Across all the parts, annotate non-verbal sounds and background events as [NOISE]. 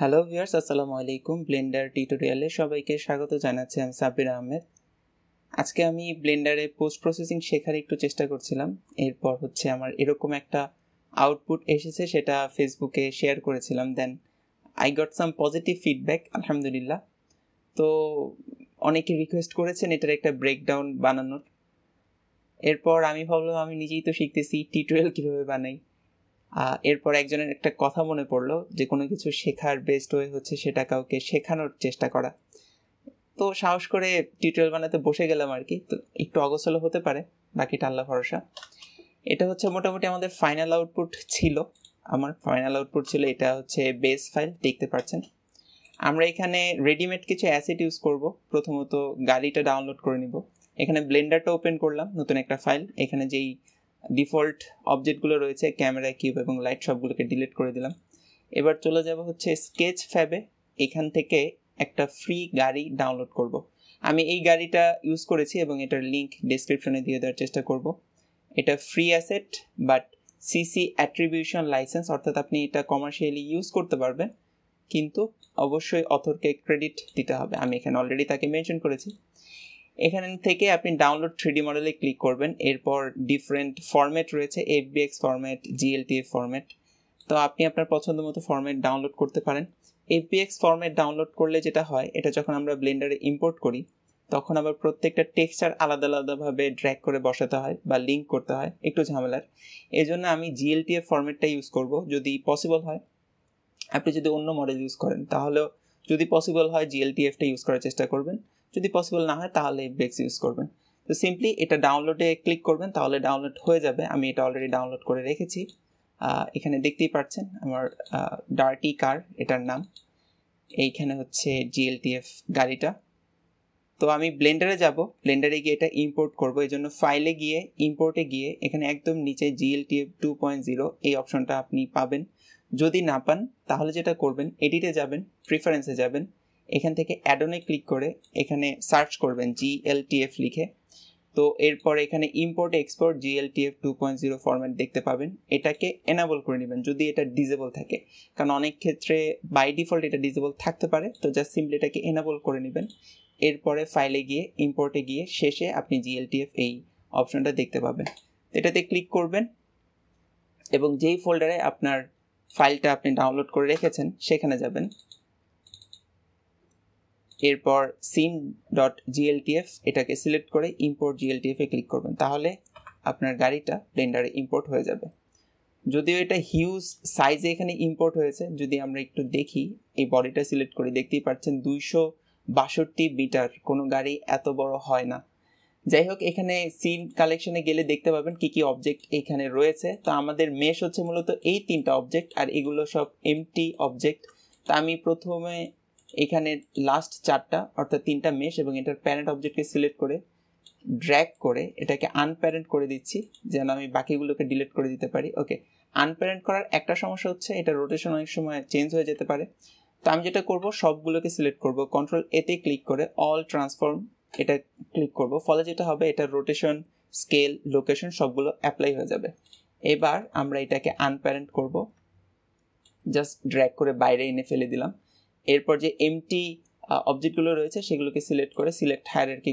Hello viewers আসসালামু আলাইকুম। Blender টিউটোরিয়ালে সবাইকে স্বাগত জানাচ্ছি আমি সাব্বির আহমেদ। আজকে আমি ব্লেন্ডারে পোস্ট প্রসেসিং শেখার একটু চেষ্টা করছিলাম। এরপর হচ্ছে আমার এরকম একটা আউটপুট এসেছে, সেটা ফেসবুকে শেয়ার করেছিলাম। Then I got some positive feedback আলহামদুলিল্লাহ। তো অনেকে রিকোয়েস্ট করেছেন এটার একটা ব্রেকডাউন বানানোর। এরপর আমি ভাবলাম, আমি নিজেই তো শিখতেছি টিউটোরিয়াল কীভাবে বানাই। এরপর একজনের একটা কথা মনে পড়ল যে কোনো কিছু শেখার বেস্ট ওয়ে হচ্ছে সেটা কাউকে শেখানোর চেষ্টা করা। তো সাহস করে টিউটোরিয়াল বানাতে বসে গেলাম আর কি। তো একটু অগোছালো হতে পারে, বাকিটা আল্লাহ ভরসা। এটা হচ্ছে মোটামুটি আমাদের ফাইনাল আউটপুট ছিল। আমার ফাইনাল আউটপুট ছিল, এটা হচ্ছে বেস ফাইল দেখতে পাচ্ছেন। আমরা এখানে রেডিমেড কিছু অ্যাসিড ইউজ করব। প্রথমত গাড়িটা ডাউনলোড করে নিব। এখানে ব্লেন্ডারটা ওপেন করলাম, নতুন একটা ফাইল এখানে যেই ডিফল্ট অবজেক্টগুলো রয়েছে, ক্যামেরা, কিউব এবং লাইট সবগুলোকে ডিলিট করে দিলাম। এবার চলে যাব হচ্ছে স্কেচ ফ্যাবে। এখান থেকে একটা ফ্রি গাড়ি ডাউনলোড করব। আমি এই গাড়িটা ইউজ করেছি এবং এটার লিঙ্ক ডিসক্রিপশনে দিয়ে দেওয়ার চেষ্টা করব। এটা free asset, but CC attribution license অর্থাৎ আপনি এটা কমার্শিয়ালি ইউজ করতে পারবেন। কিন্তু অবশ্যই অথরকে ক্রেডিট দিতে হবে। আমি এখানে অলরেডি তাকে মেনশন করেছি। এখান থেকে আপনি ডাউনলোড থ্রিডি মডেলে ক্লিক করবেন। এরপর ডিফারেন্ট ফরম্যাট রয়েছে এফবিএক্স ফরম্যাট জিএলটিএফ ফরম্যাট তো আপনি আপনার পছন্দ মতো ফরম্যাট ডাউনলোড করতে পারেন। এফ এফবিএক্স ফরম্যাট ডাউনলোড করলে যেটা হয়, এটা যখন আমরা ব্লেন্ডারে ইম্পোর্ট করি, তখন আবার প্রত্যেকটা টেক্সচার আলাদা আলাদাভাবে ড্র্যাক করে বসাতে হয় বা লিঙ্ক করতে হয়, একটু ঝামেলার। এই জন্য আমি জিএলটিএফ ফরম্যাটটা ইউজ করব। যদি পসিবল হয়, আপনি যদি অন্য মডেল ইউজ করেন, তাহলেও যদি পসিবল হয় জিএলটিএফটা ইউজ করার চেষ্টা করবেন। যদি পসিবল না হয়, তাহলে বেক্স ইউজ করবেন। তো সিম্পলি এটা ডাউনলোডে ক্লিক করবেন, তাহলে ডাউনলোড হয়ে যাবে। আমি এটা অলরেডি ডাউনলোড করে রেখেছি। এখানে দেখতেই পাচ্ছেন আমার ডার্টি কার এটার নাম। এইখানে হচ্ছে জিএলটিএফ গাড়িটা। তো আমি ব্লেন্ডারে যাব। ব্লেন্ডারে গিয়ে এটা ইম্পোর্ট করব। এই জন্য ফাইলে গিয়ে ইম্পোর্টে গিয়ে, এখানে একদম নিচে জিএলটিএফ টু পয়েন্ট জিরো এই অপশনটা আপনি পাবেন। যদি না পান, তাহলে যেটা করবেন এডিটে যাবেন প্রিফারেন্সে যাবেন। এখান থেকে অ্যাডনে ক্লিক করে এখানে সার্চ করবেন জিএলটিএফ লিখে। তো এরপর এখানে import export GLTF two point zero format দেখতে পাবেন। এটাকে এনাবল করে নেবেন যদি এটা ডিজেবল থাকে। কারণ অনেক ক্ষেত্রে বাই ডিফল্ট এটা ডিজেবল থাকতে পারে। তো জাস্ট সিম্পলি এটাকে এনাবল করে নেবেন। এরপরে ফাইলে গিয়ে ইম্পোর্টে গিয়ে শেষে আপনি জিএলটিএফ এই অপশনটা দেখতে পাবেন। এটাতে ক্লিক করবেন এবং যেই ফোল্ডারে আপনার ফাইলটা আপনি ডাউনলোড করে রেখেছেন, সেখানে যাবেন। এরপর সিন ডট জিএলটিএফ এটাকে সিলেক্ট করে ইম্পোর্ট জিএলটিএফে ক্লিক করবেন। তাহলে আপনার গাড়িটা ব্লেন্ডারে ইম্পোর্ট হয়ে যাবে। যদিও এটা হিউজ সাইজে এখানে ইম্পোর্ট হয়েছে, যদি আমরা একটু দেখি, এই বডিটা সিলেক্ট করে দেখতেই পাচ্ছেন দুইশো বাষট্টি মিটার কোনো গাড়ি এত বড় হয় না। যাই হোক, এখানে সিন কালেকশনে গেলে দেখতে পাবেন কি কি অবজেক্ট এখানে রয়েছে। তো আমাদের মেশ হচ্ছে মূলত এই তিনটা অবজেক্ট আর এগুলো সব এমটি অবজেক্ট তা আমি প্রথমে এখানে লাস্ট চারটা, অর্থাৎ তিনটা মেশ এবং এটার প্যারেন্ট অবজেক্টকে সিলেক্ট করে ড্র্যাক করে এটাকে আনপ্যারেন্ট করে দিচ্ছি, যেন আমি বাকিগুলোকে ডিলিট করে দিতে পারি। ওকে আনপ্যারেন্ট করার একটা সমস্যা হচ্ছে, এটা রোটেশন অনেক সময় চেঞ্জ হয়ে যেতে পারে। তো আমি যেটা করব, সবগুলোকে সিলেক্ট করব। কন্ট্রোল এতে ক্লিক করে অল ট্রান্সফর্ম এটা ক্লিক করব। ফলে যেটা হবে, এটা রোটেশন স্কেল লোকেশন সবগুলো অ্যাপ্লাই হয়ে যাবে। এবার আমরা এটাকে আনপ্যারেন্ট করব। জাস্ট ড্র্যাক করে বাইরে এনে ফেলে দিলাম। এরপর যে এমটি অবজেক্টগুলো রয়েছে, সেগুলোকে সিলেক্ট করে select hierarchy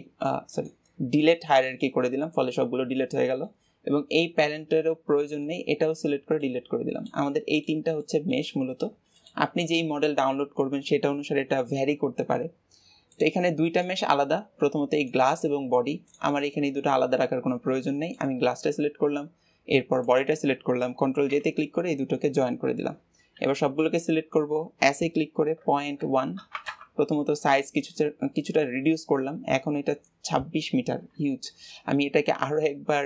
sorry delete hierarchy করে দিলাম, ফলে সবগুলো ডিলেট হয়ে গেল। এবং এই প্যারেন্টেরও প্রয়োজন নেই, এটাও সিলেক্ট করে ডিলেট করে দিলাম। আমাদের এই তিনটা হচ্ছে মেশ মূলত। আপনি যেই মডেল ডাউনলোড করবেন, সেটা অনুসারে এটা ভ্যারি করতে পারে। তো এখানে দুইটা মেশ আলাদা, প্রথমত এই গ্লাস এবং বডি আমার এখানে দুটো আলাদা রাখার কোনো প্রয়োজন নেই। আমি গ্লাসটা সিলেক্ট করলাম, এরপর বডিটা সিলেক্ট করলাম কন্ট্রোল যেতে ক্লিক করে এই দুটোকে জয়েন করে দিলাম। এবার সবগুলোকে সিলেক্ট করব। অ্যাসে ক্লিক করে পয়েন্ট ওয়ান প্রথমত সাইজ কিছুটা কিছুটা রিডিউস করলাম। এখন এটা ছাব্বিশ মিটার হিউজ আমি এটাকে আরও একবার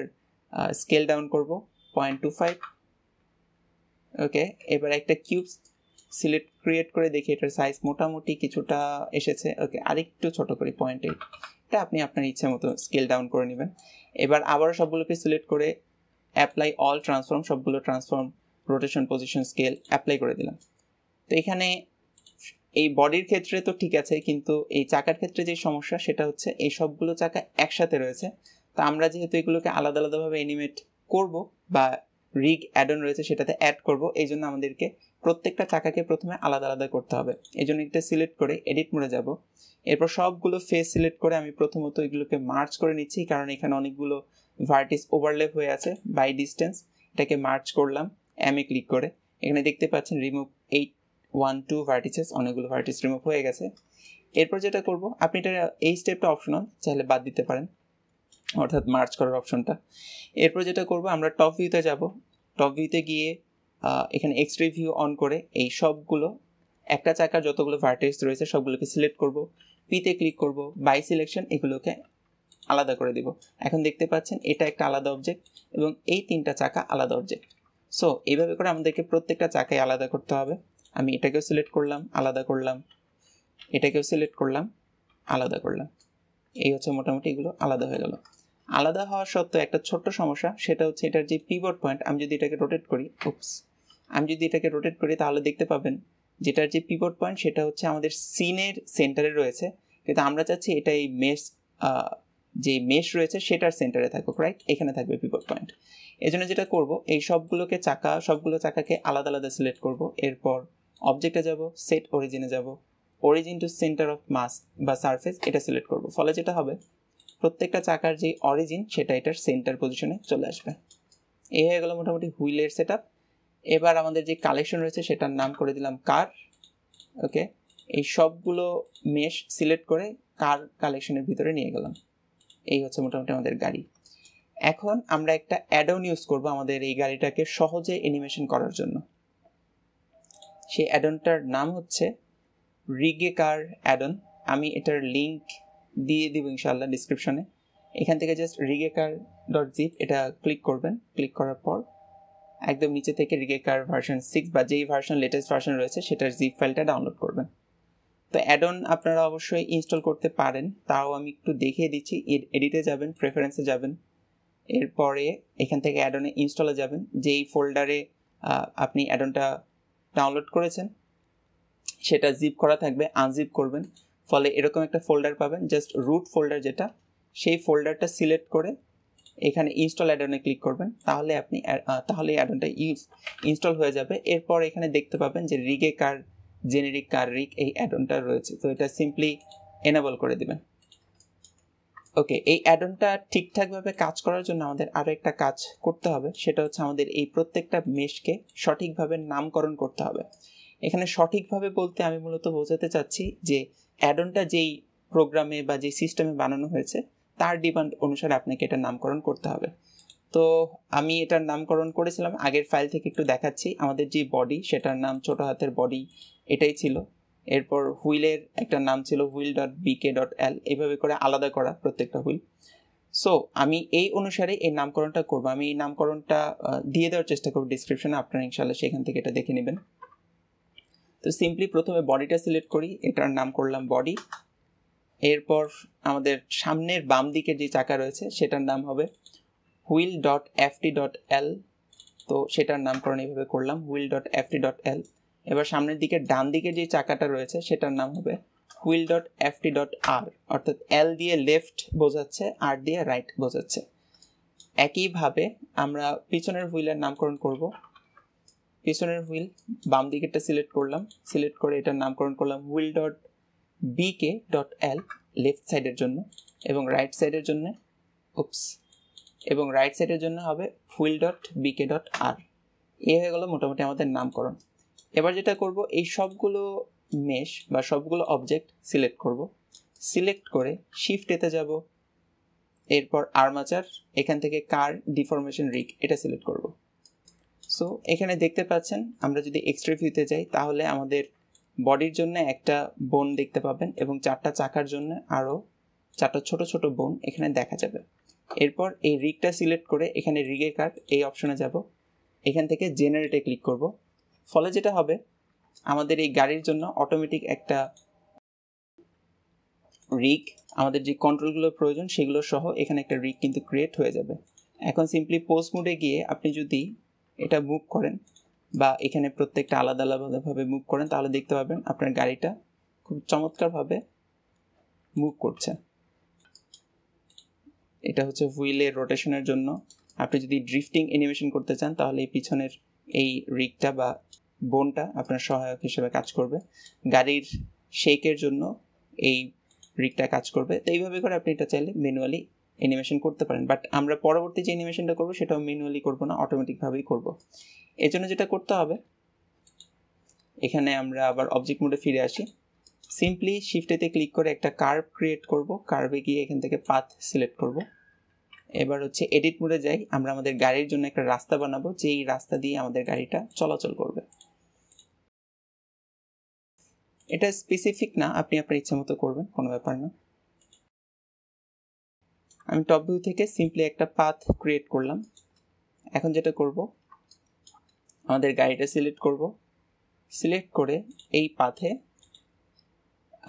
স্কেল ডাউন করব। পয়েন্ট টু ফাইভ ওকে এবার একটা কিউব সিলেক্ট ক্রিয়েট করে দেখি এটার সাইজ মোটামুটি কিছুটা এসেছে। ওকে আরেকটু ছোট করি পয়েন্ট এইট এটা আপনি আপনার ইচ্ছে মতো স্কেল ডাউন করে নেবেন। এবার আবারও সবগুলোকে সিলেক্ট করে অ্যাপ্লাই অল ট্রান্সফর্ম সবগুলো transform rotation position scale apply করে দিলাম। তো এখানে এই বডির ক্ষেত্রে তো ঠিক আছে, কিন্তু এই চাকার ক্ষেত্রে যে সমস্যা সেটা হচ্ছে এই সবগুলো চাকা একসাথে রয়েছে। তো আমরা যেহেতু এগুলোকে আলাদা আলাদাভাবে অ্যানিমেট করব বা রিগ অ্যাডন রয়েছে সেটাতে অ্যাড করব, এই জন্য আমাদেরকে প্রত্যেকটা চাকাকে প্রথমে আলাদা আলাদা করতে হবে। এই জন্য এটা সিলেক্ট করে এডিট মোডে যাব। এরপর সবগুলো ফেস সিলেক্ট করে আমি প্রথমত এগুলোকে মার্চ করে নিচ্ছি, কারণ এখানে অনেকগুলো ভার্টিস ওভারলেপ হয়ে আছে বাই ডিস্টেন্স এটাকে মার্চ করলাম। এমে ক্লিক করে। এখানে দেখতে পাচ্ছেন remove eight one two vertices অনেকগুলো ভার্টিস রিমুভ হয়ে গেছে। এরপর যেটা করব, আপনি এটা, এই স্টেপটা অপশনাল চাইলে বাদ দিতে পারেন। অর্থাৎ মার্চ করার অপশনটা এরপর যেটা করব, আমরা টপ ভিউতে যাব। টপ ভিউতে গিয়ে এখানে এক্সট্রি ভিউ অন করে এই সবগুলো, একটা চাকার যতগুলো ভার্টেক্স রয়েছে, সবগুলোকে সিলেক্ট করব। পিতে ক্লিক করব বাই সিলেকশন এগুলোকে আলাদা করে দিব। এখন দেখতে পাচ্ছেন, এটা একটা আলাদা অবজেক্ট এবং এই তিনটা চাকা আলাদা অবজেক্ট সো এইভাবে করে আমাদেরকে প্রত্যেকটা চাকায় আলাদা করতে হবে। আমি এটাকেও সিলেক্ট করলাম, আলাদা করলাম, এটাকেও সিলেক্ট করলাম, আলাদা করলাম। এই হচ্ছে মোটামুটি এগুলো আলাদা হয়ে গেল। আলাদা হওয়া সত্ত্বেও একটা ছোট্ট সমস্যা, সেটা হচ্ছে এটার যে পিবোর্ড পয়েন্ট আমি যদি এটাকে রোটেট করি উপস আমি যদি এটাকে রোটেট করি তাহলে দেখতে পাবেন যেটার যে পিবোর্ড পয়েন্ট সেটা হচ্ছে আমাদের সিনের সেন্টারে রয়েছে। কিন্তু আমরা চাচ্ছি এটা এই মেস যে মেশ রয়েছে, সেটার সেন্টারে থাকুক রাইট এখানে থাকবে পিবোর্ড পয়েন্ট এই জন্য যেটা করব, এই সবগুলোকে চাকা, সবগুলো চাকাকে আলাদা আলাদা সিলেক্ট করব। এরপর অবজেক্টে যাব সেট অরিজিনে যাব। Origin to centre of mass বা সারফেস এটা সিলেক্ট করব। ফলে যেটা হবে, প্রত্যেকটা চাকার যে অরিজিন সেটা এটার সেন্টার পজিশনে চলে আসবে। এই হয়ে গেল মোটামুটি হুইলের সেট এবার আমাদের যে কালেকশন রয়েছে, সেটার নাম করে দিলাম কার ওকে এই সবগুলো মেশ সিলেক্ট করে কার কালেকশনের ভিতরে নিয়ে গেলাম। এই হচ্ছে মোটামুটি আমাদের গাড়ি। এখন আমরা একটা অ্যাডন ইউজ করব আমাদের এই গাড়িটাকে সহজে অ্যানিমেশন করার জন্য। সেই অ্যাডনটার নাম হচ্ছে রিগে কার অ্যাডন আমি এটার লিঙ্ক দিয়ে দিব ইনশাল্লাহ ডিসক্রিপশনে এখান থেকে just rigged car dot zip এটা ক্লিক করবেন। ক্লিক করার পর একদম নিচে থেকে রিগে কার ভার্সন সিক্স বা যেই ভার্সন লেটেস্ট ভার্সন রয়েছে সেটার জিপ ফাইলটা ডাউনলোড করবেন। তো অ্যাডন আপনারা অবশ্যই ইনস্টল করতে পারেন। তাও আমি একটু দেখিয়ে দিচ্ছি। এডিটে যাবেন প্রেফারেন্সে যাবেন। এরপরে এখান থেকে অ্যাডনে ইনস্টলে যাবেন। যেই ফোল্ডারে আপনি অ্যাডনটা ডাউনলোড করেছেন, সেটা জিপ করা থাকবে আনজিপ করবেন। ফলে এরকম একটা ফোল্ডার পাবেন জাস্ট রুট ফোল্ডার যেটা, সেই ফোল্ডারটা সিলেক্ট করে এখানে ইনস্টল অ্যাডনে ক্লিক করবেন। তাহলে আপনি তাহলে অ্যাডনটা ইউজ ইনস্টল হয়ে যাবে। এরপর এখানে দেখতে পাবেন যে রিগে কার জেনেরিক কার রিক এই অ্যাডনটা রয়েছে। তো এটা সিম্পলি এনেবল করে দেবেন। ওকে এই অ্যাডনটা ঠিকঠাকভাবে কাজ করার জন্য আমাদের আরও একটা কাজ করতে হবে। সেটা হচ্ছে আমাদের এই প্রত্যেকটা মেশকে সঠিকভাবে নামকরণ করতে হবে। এখানে সঠিকভাবে বলতে আমি মূলত বোঝাতে চাচ্ছি যে অ্যাডনটা যেই প্রোগ্রামে বা যেই সিস্টেমে বানানো হয়েছে, তার ডিমান্ড অনুসারে আপনাকে এটা নামকরণ করতে হবে। তো আমি এটার নামকরণ করেছিলাম, আগের ফাইল থেকে একটু দেখাচ্ছি। আমাদের যে বডি, সেটার নাম ছোট হাতের বডি, এটাই ছিল। এরপর হুইলের একটা নাম ছিল wheel dot BK dot L এইভাবে করে আলাদা করা প্রত্যেকটা হুইল। সো আমি এই অনুসারে এই নামকরণটা করব। আমি এই নামকরণটা দিয়ে দেওয়ার চেষ্টা করব ডিসক্রিপশনে আপনারা ইনশাল্লাহ সেখান থেকে এটা দেখে নেবেন। তো সিম্পলি প্রথমে বডিটা সিলেক্ট করি, এটার নাম করলাম বডি এরপর আমাদের সামনের বাম দিকের যে চাকা রয়েছে, সেটার নাম হবে wheel dot FT dot L তো সেটার নামকরণ এইভাবে করলাম, wheel dot FT dot L এবার সামনের দিকে ডান দিকের যে চাকাটা রয়েছে, সেটার নাম হবে wheel dot FT dot R, অর্থাৎ এল দিয়ে লেফট বোঝাচ্ছে, আর দিয়ে রাইট বোঝাচ্ছে। একইভাবে আমরা পিছনের হুইলের নামকরণ করব। পিছনের হুইল, বাম দিকেরটা সিলেক্ট করলাম। সিলেক্ট করে এটার নামকরণ করলাম wheel dot BK dot L, left সাইডের জন্য এবং রাইট সাইডের জন্য উপস এবং রাইট সাইডের জন্য হবে wheel dot BK dot R. এ হয়ে গেল মোটামুটি আমাদের নামকরণ। এবার যেটা করব, এই সবগুলো মেশ বা সবগুলো অবজেক্ট সিলেক্ট করব। সিলেক্ট করে শিফট এতে যাব। এরপর আর্মাচার এখান থেকে কার ডিফরমেশন রিক এটা সিলেক্ট করব। সো এখানে দেখতে পাচ্ছেন, আমরা যদি এক্সট্রা ভিউতে যাই, তাহলে আমাদের বডির জন্য একটা বোন দেখতে পাবেন এবং চারটা চাকার জন্য আরও চারটা ছোট ছোট বোন এখানে দেখা যাবে। এরপর এই রিগটা সিলেক্ট করে এখানে রিগের কার্ড এই অপশনে যাব। এখান থেকে জেনারেটে ক্লিক করব। ফলে যেটা হবে, আমাদের এই গাড়ির জন্য অটোমেটিক একটা রিক আমাদের যে কন্ট্রোলগুলোর প্রয়োজন সেগুলো সহ এখানে একটা রিক কিন্তু ক্রিয়েট হয়ে যাবে। এখন সিম্পলি পোস্ট মোডে গিয়ে আপনি যদি এটা মুভ করেন বা এখানে প্রত্যেকটা আলাদা আলাদাভাবে মুভ করেন, তাহলে দেখতে পাবেন আপনার গাড়িটা খুব চমৎকারভাবে মুভ করছে। এটা হচ্ছে হুইলের রোটেশনের জন্য। আপনি যদি ড্রিফটিং অ্যানিমেশন করতে চান, তাহলে এই পিছনের এই রিকটা বা বোনটা আপনার সহায়ক হিসেবে কাজ করবে। গাড়ির শেকের জন্য এই রিকটা কাজ করবে। তো এইভাবে করে আপনি এটা চাইলে ম্যানুয়ালি অ্যানিমেশন করতে পারেন। বাট আমরা পরবর্তী যে অ্যানিমেশনটা করব, সেটাও ম্যানুয়ালি করব না অটোমেটিকভাবেই করব। এর জন্য যেটা করতে হবে, এখানে আমরা আবার অবজেক্ট মোডে ফিরে আসি। সিম্পলি শিফটেতে ক্লিক করে একটা কার্ভ ক্রিয়েট করব। কার্ভে গিয়ে এখান থেকে পাথ সিলেক্ট করব। এবার হচ্ছে এডিট মোডে যাই। আমরা আমাদের গাড়ির জন্য একটা রাস্তা বানাবো। যেই রাস্তা দিয়ে আমাদের গাড়িটা চলাচল করবে। এটা স্পেসিফিক না, আপনি আপনার ইচ্ছা মতো করবেন, কোনো ব্যাপার না। আমি টপ ভিউ থেকে সিম্পলি একটা পাথ ক্রিয়েট করলাম। এখন যেটা করব, আমাদের গাড়িটা সিলেক্ট করব। সিলেক্ট করে এই পাথে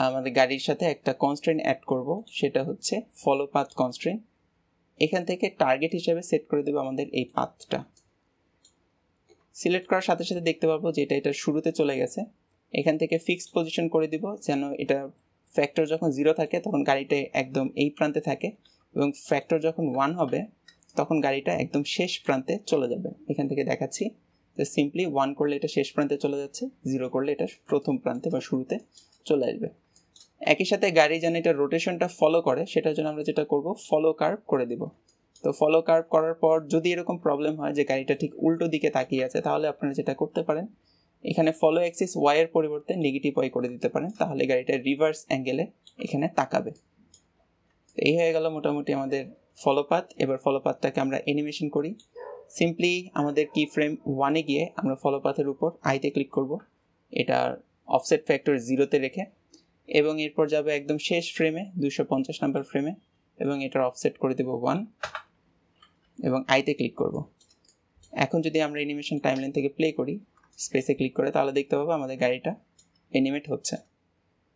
আমাদের গাড়ির সাথে একটা কনস্ট্রেন্ট অ্যাড করব, সেটা হচ্ছে ফলো পাথ কনস্ট্রেন্ট এখান থেকে টার্গেট হিসেবে সেট করে দেবো আমাদের এই পাথটা সিলেক্ট করার সাথে সাথে দেখতে পাবো যে এটা এটা শুরুতে চলে গেছে। এখান থেকে ফিক্সড পজিশন করে দিব, যেন এটা ফ্যাক্টর যখন জিরো থাকে, তখন গাড়িটা একদম এই প্রান্তে থাকে এবং ফ্যাক্টর যখন ওয়ান হবে, তখন গাড়িটা একদম শেষ প্রান্তে চলে যাবে। এখান থেকে দেখাচ্ছি যে সিম্পলি ওয়ান করলে এটা শেষ প্রান্তে চলে যাচ্ছে জিরো করলে এটা প্রথম প্রান্তে বা শুরুতে চলে আসবে। একই সাথে গাড়ি যেন এটা রোটেশনটা ফলো করে, সেটার জন্য আমরা যেটা করব ফলো কার্ভ করে দিব। তো ফলো কার্ভ করার পর যদি এরকম প্রবলেম হয় যে গাড়িটা ঠিক উল্টো দিকে তাকিয়ে আছে, তাহলে আপনারা যেটা করতে পারেন এখানে ফলো অ্যাক্সিস ওয়াইয়ের পরিবর্তে নেগেটিভ ওয়াই করে দিতে পারেন, তাহলে গাড়িটা রিভার্স অ্যাঙ্গেলে এখানে তাকাবে। এই হয়ে গেল মোটামুটি আমাদের ফলোপাত এবার ফলোপাতটাকে আমরা অ্যানিমেশন করি। সিম্পলি আমাদের কি ফ্রেম ওয়ানে গিয়ে আমরা ফলোপাথের উপর আইতে ক্লিক করব। এটার অফসেট ফ্যাক্টর জিরোতে রেখে। এবং এরপর যাবে একদম শেষ ফ্রেমে দুশো পঞ্চাশ নাম্বার ফ্রেমে এবং এটার অফসেট করে দেব ওয়ান এবং আইতে ক্লিক করব। এখন যদি আমরা অ্যানিমেশন টাইমলাইন থেকে প্লে করি স্পেসে ক্লিক করে তাহলে দেখতে পাবো আমাদের গাড়িটা অ্যানিমেট হচ্ছে।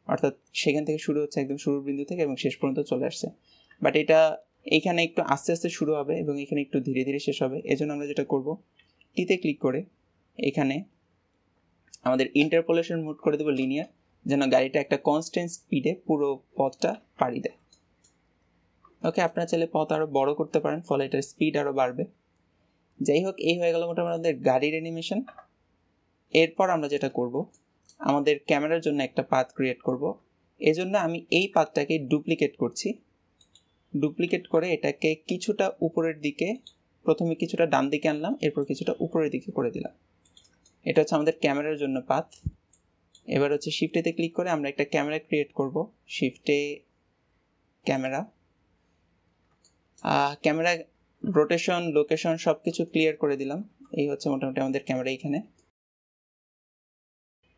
অর্থাৎ সেখান থেকে শুরু হচ্ছে একদম শুরুর বিন্দু থেকে এবং শেষ পর্যন্ত চলে আসছে। বাট এটা এখানে একটু আস্তে আস্তে শুরু হবে এবং এখানে একটু ধীরে ধীরে শেষ হবে। এজন্য আমরা যেটা করব টিতে ক্লিক করে এখানে আমাদের ইন্টারপোলেশন মুড করে দেবো লিনিয়ার যেন গাড়িটা একটা কনস্ট্যান্ট স্পিডে পুরো পথটা পাড়ি দেয়। ওকে আপনার চাইলে পথ আরও বড় করতে পারেন, ফলে এটার স্পিড আরও বাড়বে। যাই হোক, এই হয়ে গেল মোটামুটি আমাদের গাড়ির অ্যানিমেশন এরপর আমরা যেটা করব, আমাদের ক্যামেরার জন্য একটা পাথ ক্রিয়েট করব। এজন্য আমি এই পাথটাকে ডুপ্লিকেট করছি। ডুপ্লিকেট করে এটাকে কিছুটা উপরের দিকে, প্রথমে কিছুটা ডান দিকে আনলাম, এরপর কিছুটা উপরের দিকে করে দিলাম। এটা হচ্ছে আমাদের ক্যামেরার জন্য পাথ। এবার হচ্ছে শিফটেতে ক্লিক করে আমরা একটা ক্যামেরা ক্রিয়েট করব। শিফটে ক্যামেরা। ক্যামেরা রোটেশন লোকেশন সব কিছু ক্লিয়ার করে দিলাম। এই হচ্ছে মোটামুটি আমাদের ক্যামেরা এইখানে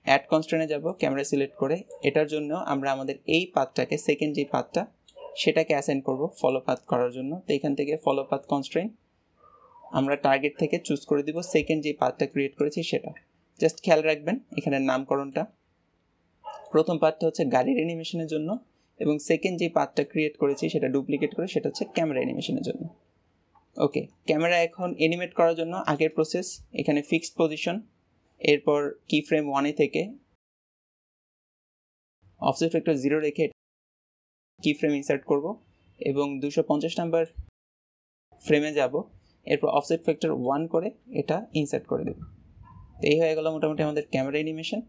অ্যাড কনস্ট্রেন্টে যাব ক্যামেরা সিলেক্ট করে। এটার জন্য আমরা আমাদের এই পাথটাকে সেকেন্ড যে পাথটা সেটাকে অ্যাসেন্ড করব ফলো পাথ করার জন্য। তো এখান থেকে ফলো পাথ কনস্ট্রেন্ট আমরা টার্গেট থেকে চুজ করে দিব সেকেন্ড যে পাথটা ক্রিয়েট করেছি সেটা। জাস্ট খেয়াল রাখবেন, এখানে নামকরণটা। প্রথম পার্টটা হচ্ছে গাড়ির অ্যানিমেশনের জন্য, এবং সেকেন্ড যে পার্টটা ক্রিয়েট করেছি সেটা ডুপ্লিকেট করে, সেটা হচ্ছে ক্যামেরা অ্যানিমেশনের জন্য। ওকে ক্যামেরা এখন অ্যানিমেট করার জন্য আগের প্রসেস এখানে ফিক্সড পজিশন এরপর কি ফ্রেম ওয়ানে থেকে অফসেট ফ্যাক্টর জিরো রেখে কি ফ্রেম ইনসার্ট করব এবং দুশো পঞ্চাশ নাম্বার ফ্রেমে যাব। এরপর অফসেট ফ্যাক্টর ওয়ান করে এটা ইনসার্ট করে দেব। তো এই হয়ে গেল মোটামুটি আমাদের ক্যামেরা অ্যানিমেশন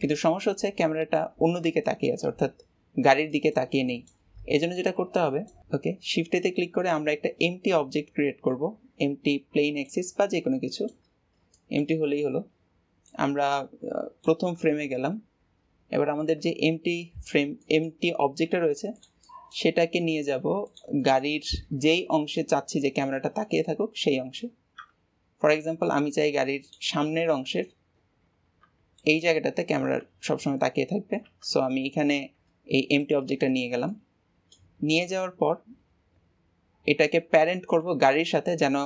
কিন্তু সমস্যা হচ্ছে ক্যামেরাটা অন্যদিকে তাকিয়ে আছে, অর্থাৎ গাড়ির দিকে তাকিয়ে নেই। এই জন্য যেটা করতে হবে, ওকে শিফটেতে ক্লিক করে আমরা একটা এমটি অবজেক্ট ক্রিয়েট করব। এমটি প্লেন অ্যাক্সিস বা যে কোনো কিছু। এমটি হলেই হলো। আমরা প্রথম ফ্রেমে গেলাম। এবার আমাদের যে এমটি ফ্রেম এমটি অবজেক্টটা রয়েছে, সেটাকে নিয়ে যাব। গাড়ির যেই অংশে চাচ্ছি যে ক্যামেরাটা তাকিয়ে থাকুক, সেই অংশে। ফর এক্সাম্পল আমি চাই গাড়ির সামনের অংশের, এই জায়গাটাতে ক্যামেরা সবসময় তাকিয়ে থাকবে। সো আমি এখানে এই এমটি অবজেক্টটা নিয়ে গেলাম। নিয়ে যাওয়ার পর, এটাকে প্যারেন্ট করব গাড়ির সাথে, যেন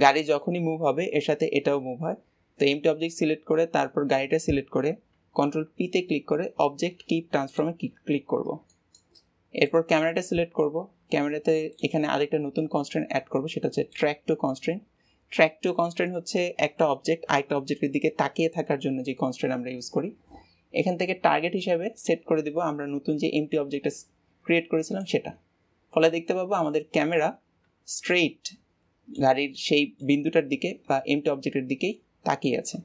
গাড়ি যখনই মুভ হবে, এর সাথে এটাও মুভ হয়। তো এমটি অবজেক্ট সিলেক্ট করে, তারপর গাড়িটা সিলেক্ট করে কন্ট্রোল পিতে ক্লিক করে অবজেক্ট কিপ ট্রান্সফর্মে ক্লিক করব। এরপর ক্যামেরাটা সিলেক্ট করব। ক্যামেরাতে এখানে আরেকটা নতুন কনস্ট্রেন্ট অ্যাড করব, সেটা হচ্ছে track to constraint track to constraint হচ্ছে একটা অবজেক্ট আরেকটা অবজেক্টের দিকে তাকিয়ে থাকার জন্য যে কনস্ট্রেন্ট আমরা ইউজ করি। এখান থেকে টার্গেট হিসাবে সেট করে দিব আমরা নতুন যে এমটি অবজেক্টটা ক্রিয়েট করেছিলাম সেটা। ফলে দেখতে পাবো আমাদের ক্যামেরা স্ট্রেইট গাড়ির সেই বিন্দুটার দিকে বা এমটি অবজেক্টের দিকেই তাকিয়ে আছে।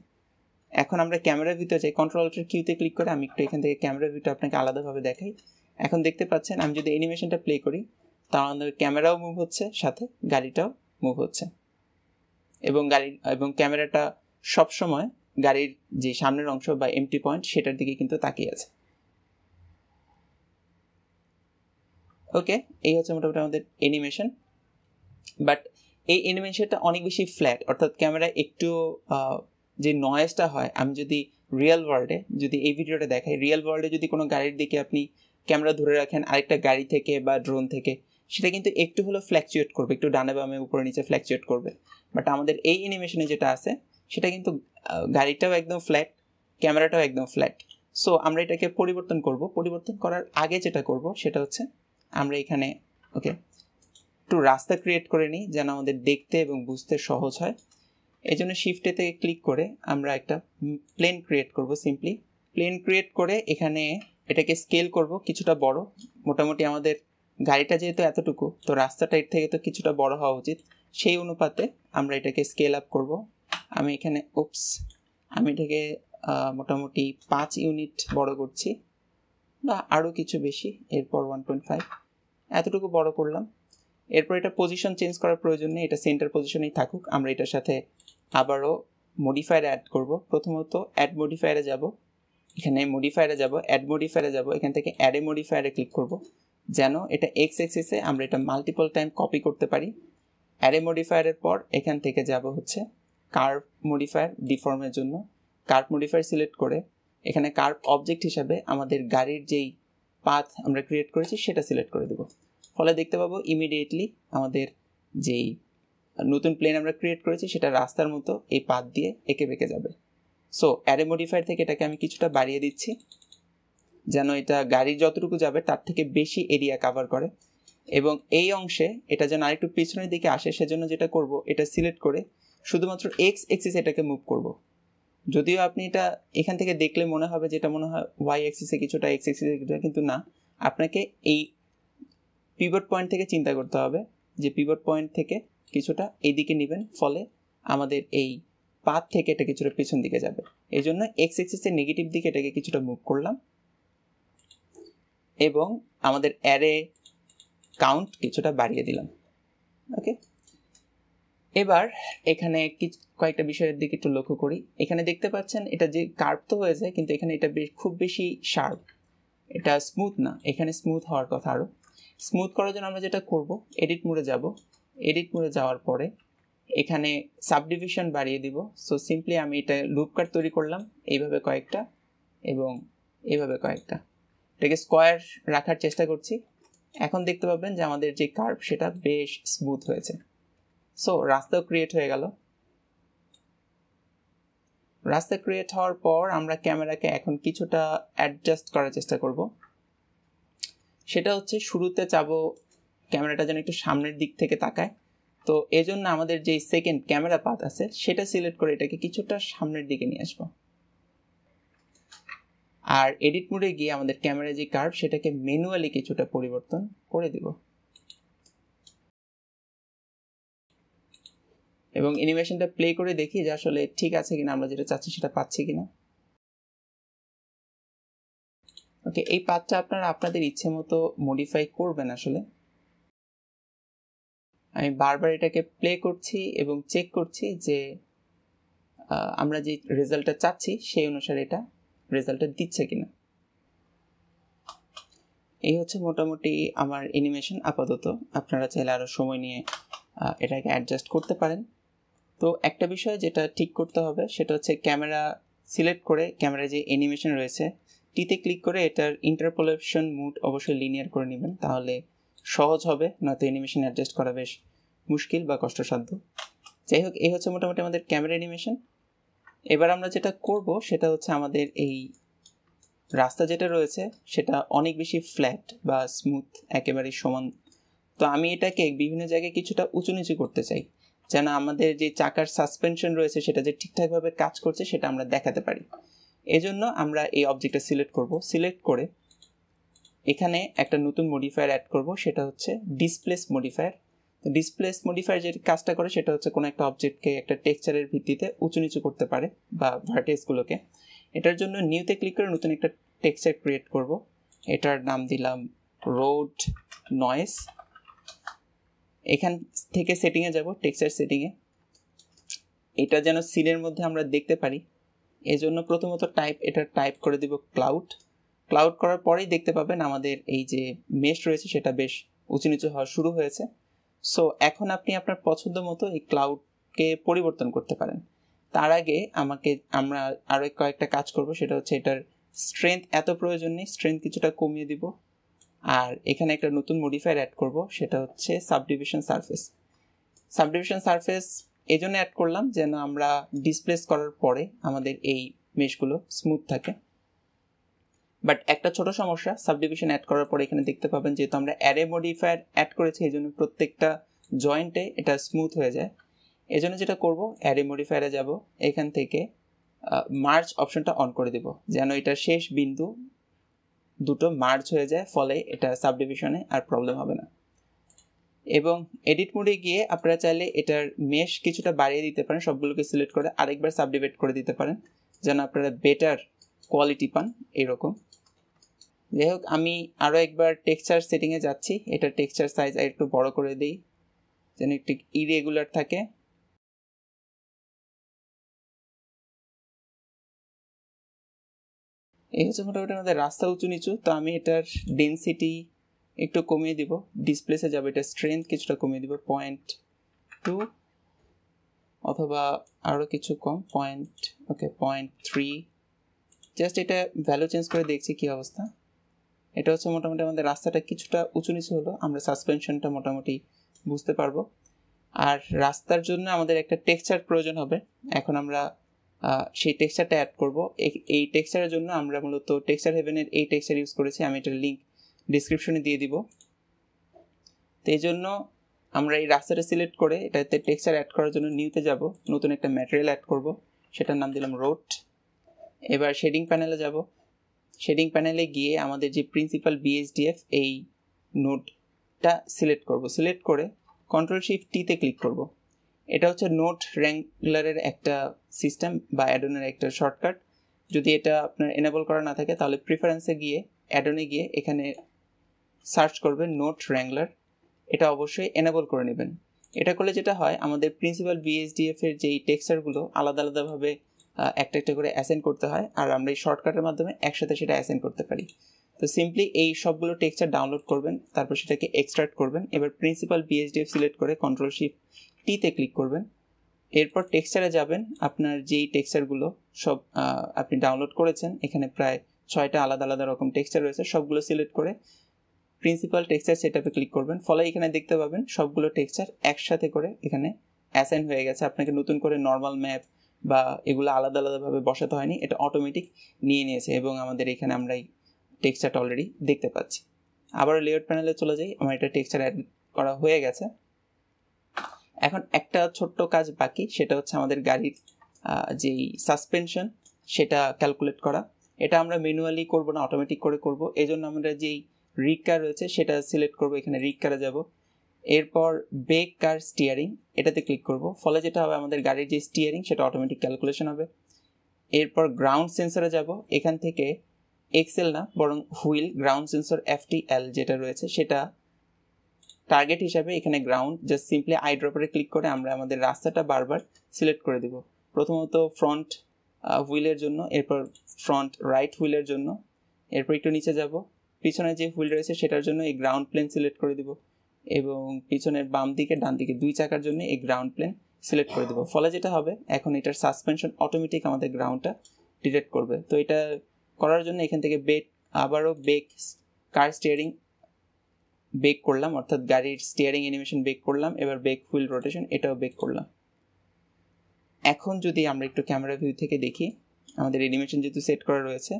এখন আমরা ক্যামেরার ভিতরে যাই কন্ট্রোল অল্টার কিউতে ক্লিক করে আমি একটু এখান থেকে ক্যামেরার ভিউটা আপনাকে আলাদাভাবে দেখাই। এখন দেখতে পাচ্ছেন, আমি যদি অ্যানিমেশনটা প্লে করি, তাহলে আমাদের ক্যামেরাও মুভ হচ্ছে, সাথে গাড়িটাও মুভ হচ্ছে। এবং গাড়ি, এবং ক্যামেরাটা সবসময় গাড়ির যে সামনের অংশ বা এমটি পয়েন্ট সেটার দিকে কিন্তু তাকিয়ে আছে। ওকে এই হচ্ছে মোটামুটি আমাদের অ্যানিমেশন বাট এই অ্যানিমেশনটা অনেক বেশি ফ্ল্যাট অর্থাৎ ক্যামেরা একটু যে নয়েজটা হয়, আমি যদি রিয়েল ওয়ার্ল্ডে যদি এই ভিডিওটা দেখাই রিয়েল ওয়ার্ল্ডে যদি কোনো গাড়ির দিকে আপনি ক্যামেরা ধরে রাখেন, আরেকটা গাড়ি থেকে বা ড্রোন থেকে, সেটা কিন্তু একটু হলেও ফ্ল্যাকচুয়েট করবে, একটু ডানে বামে, উপরে নিচে ফ্ল্যাকচুয়েট করবে। বাট আমাদের এই অ্যানিমেশনে যেটা আছে, সেটা কিন্তু গাড়িটাও একদম ফ্ল্যাট ক্যামেরাটাও একদম ফ্ল্যাট সো আমরা এটাকে পরিবর্তন করব। পরিবর্তন করার আগে যেটা করব, সেটা হচ্ছে, আমরা এখানে ওকে একটু রাস্তা ক্রিয়েট করে নিই যেন আমাদের দেখতে এবং বুঝতে সহজ হয়। এই জন্য শিফটে থেকে ক্লিক করে আমরা একটা প্লেন ক্রিয়েট করব সিম্পলি প্লেন ক্রিয়েট করে এখানে এটাকে স্কেল করব, কিছুটা বড়। মোটামুটি আমাদের গাড়িটা যেহেতু এতটুকু, তো রাস্তাটা এর থেকে তো কিছুটা বড় হওয়া উচিত। সেই অনুপাতে আমরা এটাকে স্কেল আপ করব। আমি এখানে উপস আমি এটাকে মোটামুটি পাঁচ ইউনিট বড় করছি বা আরও কিছু বেশি, এরপর ওয়ান পয়েন্ট ফাইভ এতটুকু বড় করলাম। এরপর এটা পজিশন চেঞ্জ করার প্রয়োজন নেই, এটা সেন্টার পজিশনেই থাকুক, আমরা এটার সাথে আবারও মডিফায়ার অ্যাড করব। প্রথমত অ্যাড মডিফায়ারে যাব, এখানে মডিফায়ারে যাব অ্যাড মডিফায়ারে যাব, এখান থেকে অ্যাডে মডিফায়ারে ক্লিক করব, যেন এটা এক্স এক্সিসে আমরা এটা মাল্টিপল টাইম কপি করতে পারি। অ্যারে মডিফায়ারের পর এখান থেকে যাব হচ্ছে কার্ভ মডিফায়ার ডিফর্মের জন্য। কার্ভ মডিফায়ার সিলেক্ট করে, এখানে কার্ভ অবজেক্ট হিসাবে আমাদের গাড়ির যেই পাথ আমরা ক্রিয়েট করেছি, সেটা সিলেক্ট করে দেব। ফলে দেখতে পাবো ইমিডিয়েটলি আমাদের যেই নতুন প্লেন আমরা ক্রিয়েট করেছি, সেটা রাস্তার মতো এই পাথ দিয়ে এঁকে বেঁকে যাবে। সো অ্যারে মডিফায়ার থেকে এটাকে আমি কিছুটা বাড়িয়ে দিচ্ছি, যেন এটা গাড়ির যতটুকু যাবে তার থেকে বেশি এরিয়া কাভার করে। এবং এই অংশে এটা যেন আরেকটু পিছনের দিকে আসে, সেজন্য যেটা করব, এটা সিলেক্ট করে শুধুমাত্র এক্স এক্সিস এটাকে মুভ করব। যদিও আপনি এটা এখান থেকে দেখলে মনে হবে যেটা মনে হয় ওয়াই এক্সিসে কিছুটা এক্স এক্সিসে কিছুটা, কিন্তু না। আপনাকে এই পিভট পয়েন্ট থেকে চিন্তা করতে হবে যে পিভট পয়েন্ট থেকে কিছুটা এদিকে দিকে নেবেন, ফলে আমাদের এই পাত থেকে এটা কিছুটা পিছন দিকে যাবে। এই জন্য এক্স এক্সিসের নেগেটিভ দিকে এটাকে কিছুটা মুভ করলাম। এবং আমাদের অ্যারে কাউন্ট কিছুটা বাড়িয়ে দিলাম। ওকে এবার এখানে কিছু কয়েকটা বিষয়ের দিকে একটু লক্ষ্য করি। এখানে দেখতে পাচ্ছেন, এটা যে কার্ভ তো হয়ে যায় কিন্তু এখানে এটা খুব বেশি শার্প এটা স্মুথ না, এখানে স্মুথ হওয়ার কথা আরও স্মুথ করার জন্য আমরা যেটা করব এডিট মোডে যাব। এডিট মোডে যাওয়ার পরে এখানে সাবডিভিশন বাড়িয়ে দিব। সো সিম্পলি আমি এটা লুপ কাট তৈরি করলাম, এইভাবে কয়েকটা এবং এইভাবে কয়েকটা। এটাকে স্কোয়ার রাখার চেষ্টা করছি। এখন দেখতে পাবেন যে আমাদের যে কার্ভ সেটা বেশ স্মুথ হয়েছে। সো রাস্তাও ক্রিয়েট হয়ে গেল। রাস্তা ক্রিয়েট হওয়ার পর আমরা ক্যামেরাকে এখন কিছুটা অ্যাডজাস্ট করার চেষ্টা করব। সেটা হচ্ছে শুরুতে চাবো ক্যামেরাটা যেন একটু সামনের দিক থেকে তাকায়। তো এজন্য আমাদের যে সেকেন্ড ক্যামেরা পাত আছে, সেটা সিলেক্ট করে এটাকে কিছুটা সামনের দিকে নিয়ে আসব। আর এডিট মোডে গিয়ে আমাদের ক্যামেরা যে কার্ভ সেটাকে ম্যানুয়ালি কিছুটা পরিবর্তন করে দিব। এবং অ্যানিমেশনটা প্লে করে দেখি যে আসলে ঠিক আছে কিনা, আমরা যেটা চাচ্ছি সেটা পাচ্ছি কিনা। ওকে এই পাতটা আপনারা আপনাদের ইচ্ছে মতো মডিফাই করবেন আসলে। আমি বারবার এটাকে প্লে করছি এবং চেক করছি যে আমরা যে রেজাল্টটা চাচ্ছি সেই অনুসারে এটা রেজাল্টটা দিচ্ছে কিনা। এই হচ্ছে মোটামুটি আমার অ্যানিমেশন আপাতত। আপনারা চাইলে আরও সময় নিয়ে এটাকে অ্যাডজাস্ট করতে পারেন। তো একটা বিষয় যেটা ঠিক করতে হবে সেটা হচ্ছে ক্যামেরা সিলেক্ট করে ক্যামেরা যে অ্যানিমেশন রয়েছে টিতে ক্লিক করে এটার ইন্টারপোলেশন মুড অবশ্যই লিনিয়ার করে নেবেন, তাহলে সহজ হবে, নয়তো অ্যানিমেশন অ্যাডজাস্ট করা বেশ মুশকিল বা কষ্টসাধ্য। যাই হোক, এই হচ্ছে মোটামুটি আমাদের ক্যামেরা অ্যানিমেশন এবার আমরা যেটা করব, সেটা হচ্ছে আমাদের এই রাস্তা যেটা রয়েছে, সেটা অনেক বেশি ফ্ল্যাট বা স্মুথ একেবারেই সমান। তো আমি এটাকে বিভিন্ন জায়গায় কিছুটা উঁচু নিচু করতে চাই, যেন আমাদের যে চাকার সাসপেনশন রয়েছে, সেটা যে ঠিকঠাকভাবে কাজ করছে, সেটা আমরা দেখাতে পারি। এজন্য আমরা এই অবজেক্টটা সিলেক্ট করব। সিলেক্ট করে এখানে একটা নতুন মডিফায়ার অ্যাড করব, সেটা হচ্ছে ডিসপ্লেস মডিফায়ার তো ডিসপ্লেস মডিফায়ার যে কাজটা করে, সেটা হচ্ছে কোনো একটা অবজেক্টকে একটা টেক্সচারের ভিত্তিতে উঁচু নিচু করতে পারে বা ভার্টেক্সগুলোকে এটার জন্য নিউতে ক্লিক করে নতুন একটা টেক্সচার ক্রিয়েট করব। এটার নাম দিলাম রোড নয়েস এখান থেকে সেটিংয়ে যাব টেক্সচার সেটিংয়ে এটা যেন সিনের মধ্যে আমরা দেখতে পারি। এই জন্য প্রথমত টাইপ এটা টাইপ করে দিব ক্লাউড ক্লাউড করার পরেই দেখতে পাবেন আমাদের এই যে মেশ রয়েছে, সেটা বেশ উঁচু নিচু হওয়া শুরু হয়েছে। সো এখন আপনি আপনার পছন্দ মতো এই ক্লাউডকে পরিবর্তন করতে পারেন। তার আগে আমাকে, আমরা আরও কয়েকটা কাজ করব, সেটা হচ্ছে এটার স্ট্রেংথ এত প্রয়োজন নেই স্ট্রেংথ কিছুটা কমিয়ে দিব। আর এখানে একটা নতুন মডিফায়ার অ্যাড করব, সেটা হচ্ছে সাবডিভিশন সারফেস সাবডিভিশন সারফেস এই জন্য অ্যাড করলাম যেন আমরা ডিসপ্লেস করার পরে আমাদের এই মেশগুলো স্মুথ থাকে। বাট একটা ছোট সমস্যা সাবডিভিশন অ্যাড করার পরে এখানে দেখতে পাবেন যেহেতু আমরা অ্যারে মডিফায়ার অ্যাড করেছি এই জন্য প্রত্যেকটা জয়েন্টে এটা স্মুথ হয়ে যায়। এই জন্য যেটা করব অ্যারে মডিফায়ারে যাব, এখান থেকে মার্চ অপশনটা অন করে দেব, যেন এটা শেষ বিন্দু দুটো মার্চ হয়ে যায়, ফলে এটা সাবডিভিশনে আর প্রবলেম হবে না। এবং এডিট মোডে গিয়ে আপনারা চাইলে এটার মেশ কিছুটা বাড়িয়ে দিতে পারেন, সবগুলোকে সিলেক্ট করে আরেকবার সাবডিভাইড করে দিতে পারেন, যেন আপনারা বেটার কোয়ালিটি পান এরকম। যাই হোক, আমি আরও একবার টেক্সচার সেটিংয়ে যাচ্ছি। এটা টেক্সচার সাইজ একটু বড় করে দিই, যেন একটু ইরেগুলার থাকে। এই হচ্ছে মোটামুটি আমাদের রাস্তা উঁচু নিচু, তো আমি এটার ডেন্সিটি একটু কমিয়ে দিব। ডিসপ্লেসে যাবে এটা স্ট্রেংথ কিছুটা কমিয়ে দিব। পয়েন্ট টু অথবা আরও কিছু কম। Point okay point three just এটা ভ্যালু চেঞ্জ করে দেখছি কী অবস্থা। এটা হচ্ছে মোটামুটি আমাদের রাস্তাটা কিছুটা উঁচু নিচু হলো। আমরা সাসপেনশনটা মোটামুটি বুঝতে পারব। আর রাস্তার জন্য আমাদের একটা টেক্সচার প্রয়োজন হবে। এখন আমরা সেই টেক্সচারটা অ্যাড করব। এই টেক্সচারের জন্য আমরা মূলত টেক্সচার হেভেনের এই টেক্সচার ইউজ করেছি। আমি এটার লিঙ্ক ডিসক্রিপশনে দিয়ে দিব। তো এই জন্য আমরা এই রাস্তাটা সিলেক্ট করে এটাতে টেক্সচার অ্যাড করার জন্য নিউতে যাব। নতুন একটা ম্যাটেরিয়াল অ্যাড করব। সেটার নাম দিলাম রোড এবার শেডিং প্যানেলে যাব। শেডিং প্যানেলে গিয়ে আমাদের যে প্রিন্সিপাল বিএসডিএফ এই নোটটা সিলেক্ট করব। সিলেক্ট করে কন্ট্রোল শিফট টিতে ক্লিক করব। এটা হচ্ছে নোট র্যাঙ্গুলারের একটা সিস্টেম বা অ্যাডনের একটা শর্টকাট যদি এটা আপনার এনেবল করা না থাকে, তাহলে প্রিফারেন্সে গিয়ে অ্যাডনে গিয়ে এখানে সার্চ করবেন নোট র্যাঙ্গলার এটা অবশ্যই এনেবল করে নেবেন। এটা করলে যেটা হয়, আমাদের প্রিন্সিপাল বিএসডিএফ এর যেই টেক্সচারগুলো আলাদা আলাদাভাবে একটা একটা করে অ্যাসেন্ড করতে হয়, আর আমরা এই শর্টকাটের মাধ্যমে একসাথে সেটা অ্যাসেন্ড করতে পারি। তো সিম্পলি এই সবগুলো টেক্সচার ডাউনলোড করবেন, তারপর সেটাকে এক্সট্রাক্ট করবেন, এবার প্রিন্সিপাল বিএসডিএফ সিলেক্ট করে কন্ট্রোল শিফট টিতে ক্লিক করবেন। এরপর টেক্সচারে যাবেন, আপনার যেই টেক্সচারগুলো সব আপনি ডাউনলোড করেছেন, এখানে প্রায় ছয়টা আলাদা আলাদা রকম টেক্সচার রয়েছে, সবগুলো সিলেক্ট করে প্রিন্সিপাল টেক্সচার সেটাপে ক্লিক করবেন। ফলে এখানে দেখতে পাবেন সবগুলো টেক্সচার একসাথে করে এখানে অ্যাসাইন হয়ে গেছে। আপনাকে নতুন করে নর্মাল ম্যাপ বা এগুলো আলাদা আলাদাভাবে বসাতে হয়নি। এটা অটোমেটিক নিয়ে নিয়েছে এবং আমাদের এখানে আমরা এই টেক্সচারটা অলরেডি দেখতে পাচ্ছি। আবার লেআউট প্যানেলে চলে যাই। আমার এটা টেক্সচার অ্যাড করা হয়ে গেছে। এখন একটা ছোট্ট কাজ বাকি। সেটা হচ্ছে আমাদের গাড়ির যেই সাসপেনশন সেটা ক্যালকুলেট করা। এটা আমরা ম্যানুয়ালি করব না অটোমেটিক করে করব। এই জন্য আমরা যেই রিক কার রয়েছে, সেটা সিলেক্ট করব, এখানে রিক কারে যাব। এরপর ব্রেক কার স্টিয়ারিং এটাতে ক্লিক করব। ফলে যেটা হবে, আমাদের গাড়ির যে স্টিয়ারিং সেটা অটোমেটিক ক্যালকুলেশন হবে। এরপর গ্রাউন্ড সেন্সরে যাব। এখান থেকে এক্সেল না, বরং wheel ground sensor FT L যেটা রয়েছে, সেটা টার্গেট হিসাবে এখানে গ্রাউন্ড জাস্ট সিম্পলি আই ড্রপারে ক্লিক করে আমরা আমাদের রাস্তাটা বারবার সিলেক্ট করে দেব। প্রথমত ফ্রন্ট হুইলের জন্য, এরপর ফ্রন্ট রাইট হুইলের জন্য। এরপর একটু নিচে যাব। পিছনে যে হুইল রয়েছে সেটার জন্য এই গ্রাউন্ড প্লেন সিলেক্ট করে দেব। এবং পিছনের বাম দিকে, ডান দিকে দুই চাকার জন্য এই গ্রাউন্ড প্লেন সিলেক্ট করে দেবো। ফলে যেটা হবে, এখন এটার সাসপেনশন অটোমেটিক আমাদের গ্রাউন্ডটা ডিটেক্ট করবে। তো এটা করার জন্য এখান থেকে বেক আবারও বেক কার স্টিয়ারিং বেক করলাম, অর্থাৎ গাড়ির স্টিয়ারিং অ্যানিমেশন বেক করলাম, এবার বেক হুইল রোটেশন এটাও বেক করলাম। এখন যদি আমরা একটু ক্যামেরা ভিউ থেকে দেখি, আমাদের অ্যানিমেশন যেহেতু সেট করা রয়েছে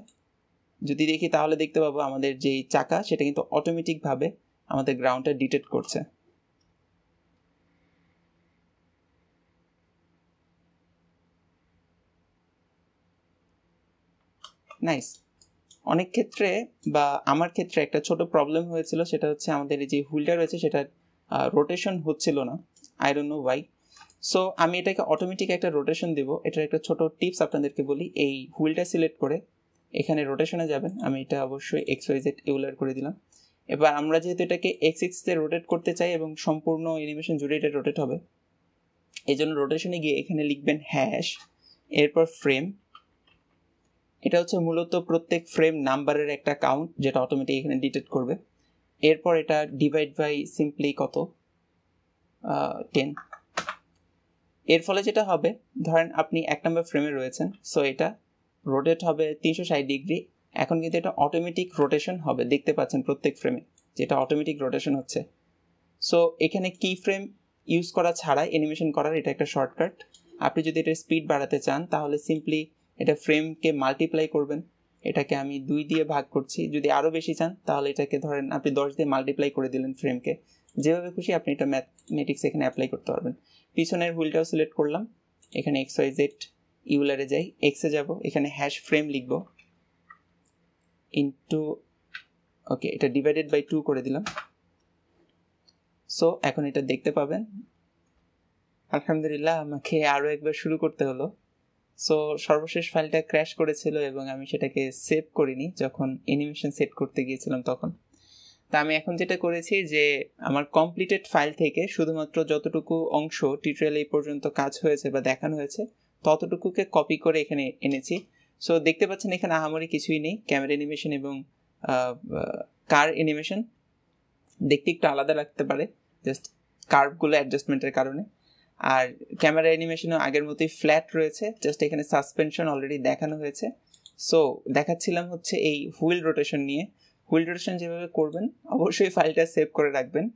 যদি দেখি তাহলে দেখতে পাবো আমাদের যেই চাকা, সেটা কিন্তু অটোমেটিকভাবে আমাদের গ্রাউন্ডটা ডিটেক্ট করছে। নাইস অনেক ক্ষেত্রে বা আমার ক্ষেত্রে একটা ছোট প্রবলেম হয়েছিল, সেটা হচ্ছে আমাদের যে হুইলটা রয়েছে সেটা রোটেশন হচ্ছিল না। I don't know why so আমি এটাকে অটোমেটিক একটা রোটেশন দেব। এটার একটা ছোট টিপস আপনাদেরকে বলি, এই হুইলটা সিলেক্ট করে এখানে রোটেশনে যাবেন। আমি এটা অবশ্যই এক্স ওয়াই জেড ইউলার করে দিলাম। এবার আমরা যেহেতু এটাকে এক্স এক্সে রোটেট করতে চাই এবং সম্পূর্ণ অ্যানিমেশন জুড়ে এটা রোটেট হবে এই জন্য রোটেশনে গিয়ে এখানে লিখবেন হ্যাশ এরপর ফ্রেম এটা হচ্ছে মূলত প্রত্যেক ফ্রেম নাম্বারের একটা কাউন্ট যেটা অটোমেটিক এখানে ডিটেক্ট করবে। এরপর এটা ডিভাইড বাই সিম্পলি কত? টেন এর ফলে যেটা হবে, ধরেন আপনি এক নম্বর ফ্রেমে রয়েছেন সো এটা রোটেট হবে তিনশো ষাট ডিগ্রি। এখন কিন্তু এটা অটোমেটিক রোটেশন হবে, দেখতে পাচ্ছেন প্রত্যেক ফ্রেমে যেটা অটোমেটিক রোটেশন হচ্ছে। সো এখানে কি ফ্রেম ইউজ করা ছাড়াই অ্যানিমেশন করার এটা একটা শর্টকাট আপনি যদি এটার স্পিড বাড়াতে চান, তাহলে সিম্পলি এটা ফ্রেমকে মাল্টিপ্লাই করবেন। এটাকে আমি দুই দিয়ে ভাগ করছি। যদি আরও বেশি চান, তাহলে এটাকে ধরেন আপনি দশ দিয়ে মাল্টিপ্লাই করে দিলেন ফ্রেমকে যেভাবে খুশি আপনি এটা ম্যাথমেটিক্স এখানে অ্যাপ্লাই করতে পারবেন। পিছনের হুইলটাও সিলেক্ট করলাম। এখানে এক্স ওয়াই জেড ইউলারে যাই এক্সে যাব, এখানে হ্যাশ ফ্রেম লিখব। ইন্টু ওকে এটা ডিভাইডেড বাই টু করে দিলাম। সো এখন এটা দেখতে পাবেন। আলহামদুলিল্লাহ, আমাকে আরও একবার শুরু করতে হলো। সো সর্বশেষ ফাইলটা ক্র্যাশ করেছিল এবং আমি সেটাকে সেভ করিনি, যখন অ্যানিমেশন সেট করতে গিয়েছিলাম তখন। তা আমি এখন যেটা করেছি যে, আমার কমপ্লিটেড ফাইল থেকে শুধুমাত্র যতটুকু অংশ টিউটোরিয়াল এই পর্যন্ত কাজ হয়েছে বা দেখানো হয়েছে ততটুকুকে কপি করে এখানে এনেছি। সো দেখতে পাচ্ছেন এখানে আহামরি কিছুই নেই। ক্যামেরা অ্যানিমেশন এবং কার অ্যানিমেশন দেখতে একটু আলাদা লাগতে পারে জাস্ট কার্ভগুলো অ্যাডজাস্টমেন্টের কারণে। আর ক্যামেরা অ্যানিমেশনও আগের মতোই ফ্ল্যাট রয়েছে জাস্ট এখানে সাসপেনশন অলরেডি দেখানো হয়েছে। সো দেখাচ্ছিলাম হচ্ছে এই হুইল রোটেশন নিয়ে। হুইল রোটেশন যেভাবে করবেন, অবশ্যই ফাইলটা সেভ করে রাখবেন,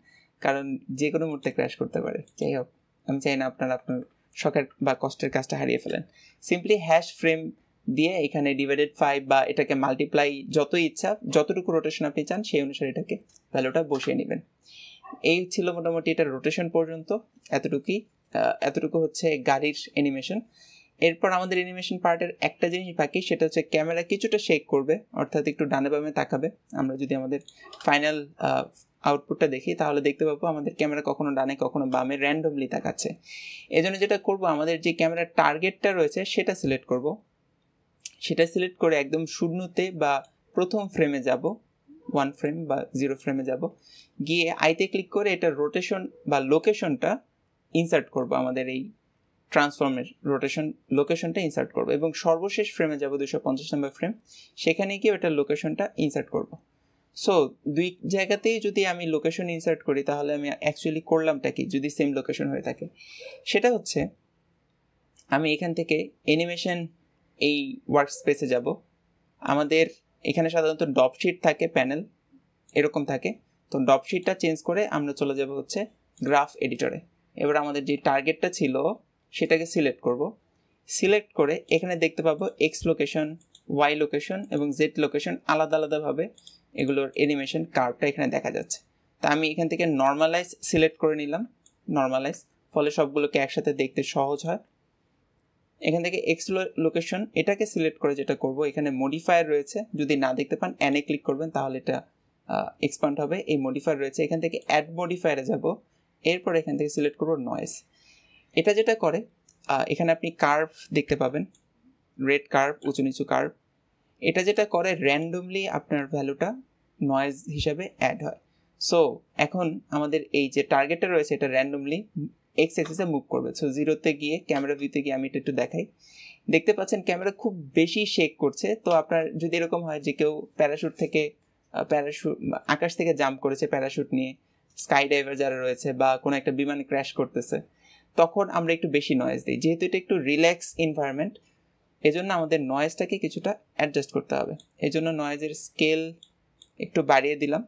কারণ যে কোনো মুহূর্তে ক্র্যাশ করতে পারে। যাই হোক, আমি চাই না আপনার আপনার শখের বা কষ্টের কাজটা হারিয়ে ফেলেন। সিম্পলি হ্যাশ ফ্রেম দিয়ে এখানে ডিভাইডেড ফাইভ বা এটাকে মাল্টিপ্লাই যতই ইচ্ছা, যতটুকু রোটেশন আপনি চান, সেই অনুসারে এটাকে ভ্যালুটা বসিয়ে নেবেন। এই ছিল মোটামুটি এটা রোটেশন পর্যন্ত। এতটুকুই এতটুকু হচ্ছে গাড়ির অ্যানিমেশন এরপর আমাদের অ্যানিমেশন পার্টের একটা জিনিস বাকি, সেটা হচ্ছে ক্যামেরা কিছুটা শেক করবে, অর্থাৎ একটু ডানে বামে তাকাবে। আমরা যদি আমাদের ফাইনাল আউটপুটটা দেখি, তাহলে দেখতে পাবো আমাদের ক্যামেরা কখনো ডানে, কখনো বামে র্যান্ডমলি তাকাচ্ছে। এই জন্য যেটা করব, আমাদের যে ক্যামেরার টার্গেটটা রয়েছে, সেটা সিলেক্ট করব। সেটা সিলেক্ট করে একদম শূন্যতে বা প্রথম ফ্রেমে যাব ওয়ান ফ্রেম বা জিরো ফ্রেমে যাব। গিয়ে আইতে ক্লিক করে এটা রোটেশন বা লোকেশনটা ইনসার্ট করব, আমাদের এই ট্রান্সফর্মের রোটেশন লোকেশনটা ইনসার্ট করব এবং সর্বশেষ ফ্রেমে যাব দুশো পঞ্চাশ নম্বর ফ্রেম সেখানে গিয়ে ওটার লোকেশনটা ইনসার্ট করব। সো দুই জায়গাতেই যদি আমি লোকেশন ইনসার্ট করি, তাহলে আমি অ্যাকচুয়ালি করলামটা কি? যদি সেম লোকেশন হয়ে থাকে। সেটা হচ্ছে, আমি এখান থেকে অ্যানিমেশন এই ওয়ার্ক স্পেসে যাব। আমাদের এখানে সাধারণত ডপশিট থাকে প্যানেল এরকম থাকে। তো ডপশিটটা চেঞ্জ করে আমরা চলে যাব হচ্ছে গ্রাফ এডিটরে এবার আমাদের যে টার্গেটটা ছিল, সেটাকে সিলেক্ট করব। সিলেক্ট করে এখানে দেখতে পাবো এক্স লোকেশন ওয়াই লোকেশন এবং জেড লোকেশন আলাদা আলাদাভাবে। এগুলোর অ্যানিমেশন কার্ভটা এখানে দেখা যাচ্ছে। তা আমি এখান থেকে নর্মালাইজ সিলেক্ট করে নিলাম। নর্মালাইজ ফলে সবগুলোকে একসাথে দেখতে সহজ হয়। এখান থেকে এক্স লোকেশন এটাকে সিলেক্ট করে যেটা করব, এখানে মডিফায়ার রয়েছে। যদি না দেখতে পান অ্যানে ক্লিক করবেন, তাহলে এটা এক্সপান্ড হবে। এই মডিফায়ার রয়েছে। এখান থেকে অ্যাড মডিফায়ারে যাব। এরপর এখান থেকে সিলেক্ট করব নয়েস এটা যেটা করে এখানে আপনি কার্ভ দেখতে পাবেন। রেড কার্ভ উঁচু নিচু কার্ভ এটা যেটা করে র্যান্ডমলি আপনার ভ্যালুটা নয়েজ হিসাবে অ্যাড হয়। সো এখন আমাদের এই যে টার্গেটটা রয়েছে, এটা র্যান্ডমলি এক্স এক্সিসে মুভ করবে। সো জিরোতে গিয়ে ক্যামেরা ভিউতে গিয়ে আমি এটা একটু দেখাই। দেখতে পাচ্ছেন ক্যামেরা খুব বেশি শেক করছে। তো আপনার যদি এরকম হয় যে কেউ প্যারাশুট থেকে প্যারাশুট আকাশ থেকে জাম্প করেছে প্যারাশুট নিয়ে স্কাই ডাইভার যারা রয়েছে বা কোনো একটা বিমান ক্র্যাশ করতেছে, তখন আমরা একটু বেশি নয়েজ দিই। যেহেতু এটা একটু রিল্যাক্স এনভায়রনমেন্ট এজন্য আমাদের নয়েজটাকে কিছুটা অ্যাডজাস্ট করতে হবে। এই জন্য নয়েজের স্কেল একটু বাড়িয়ে দিলাম।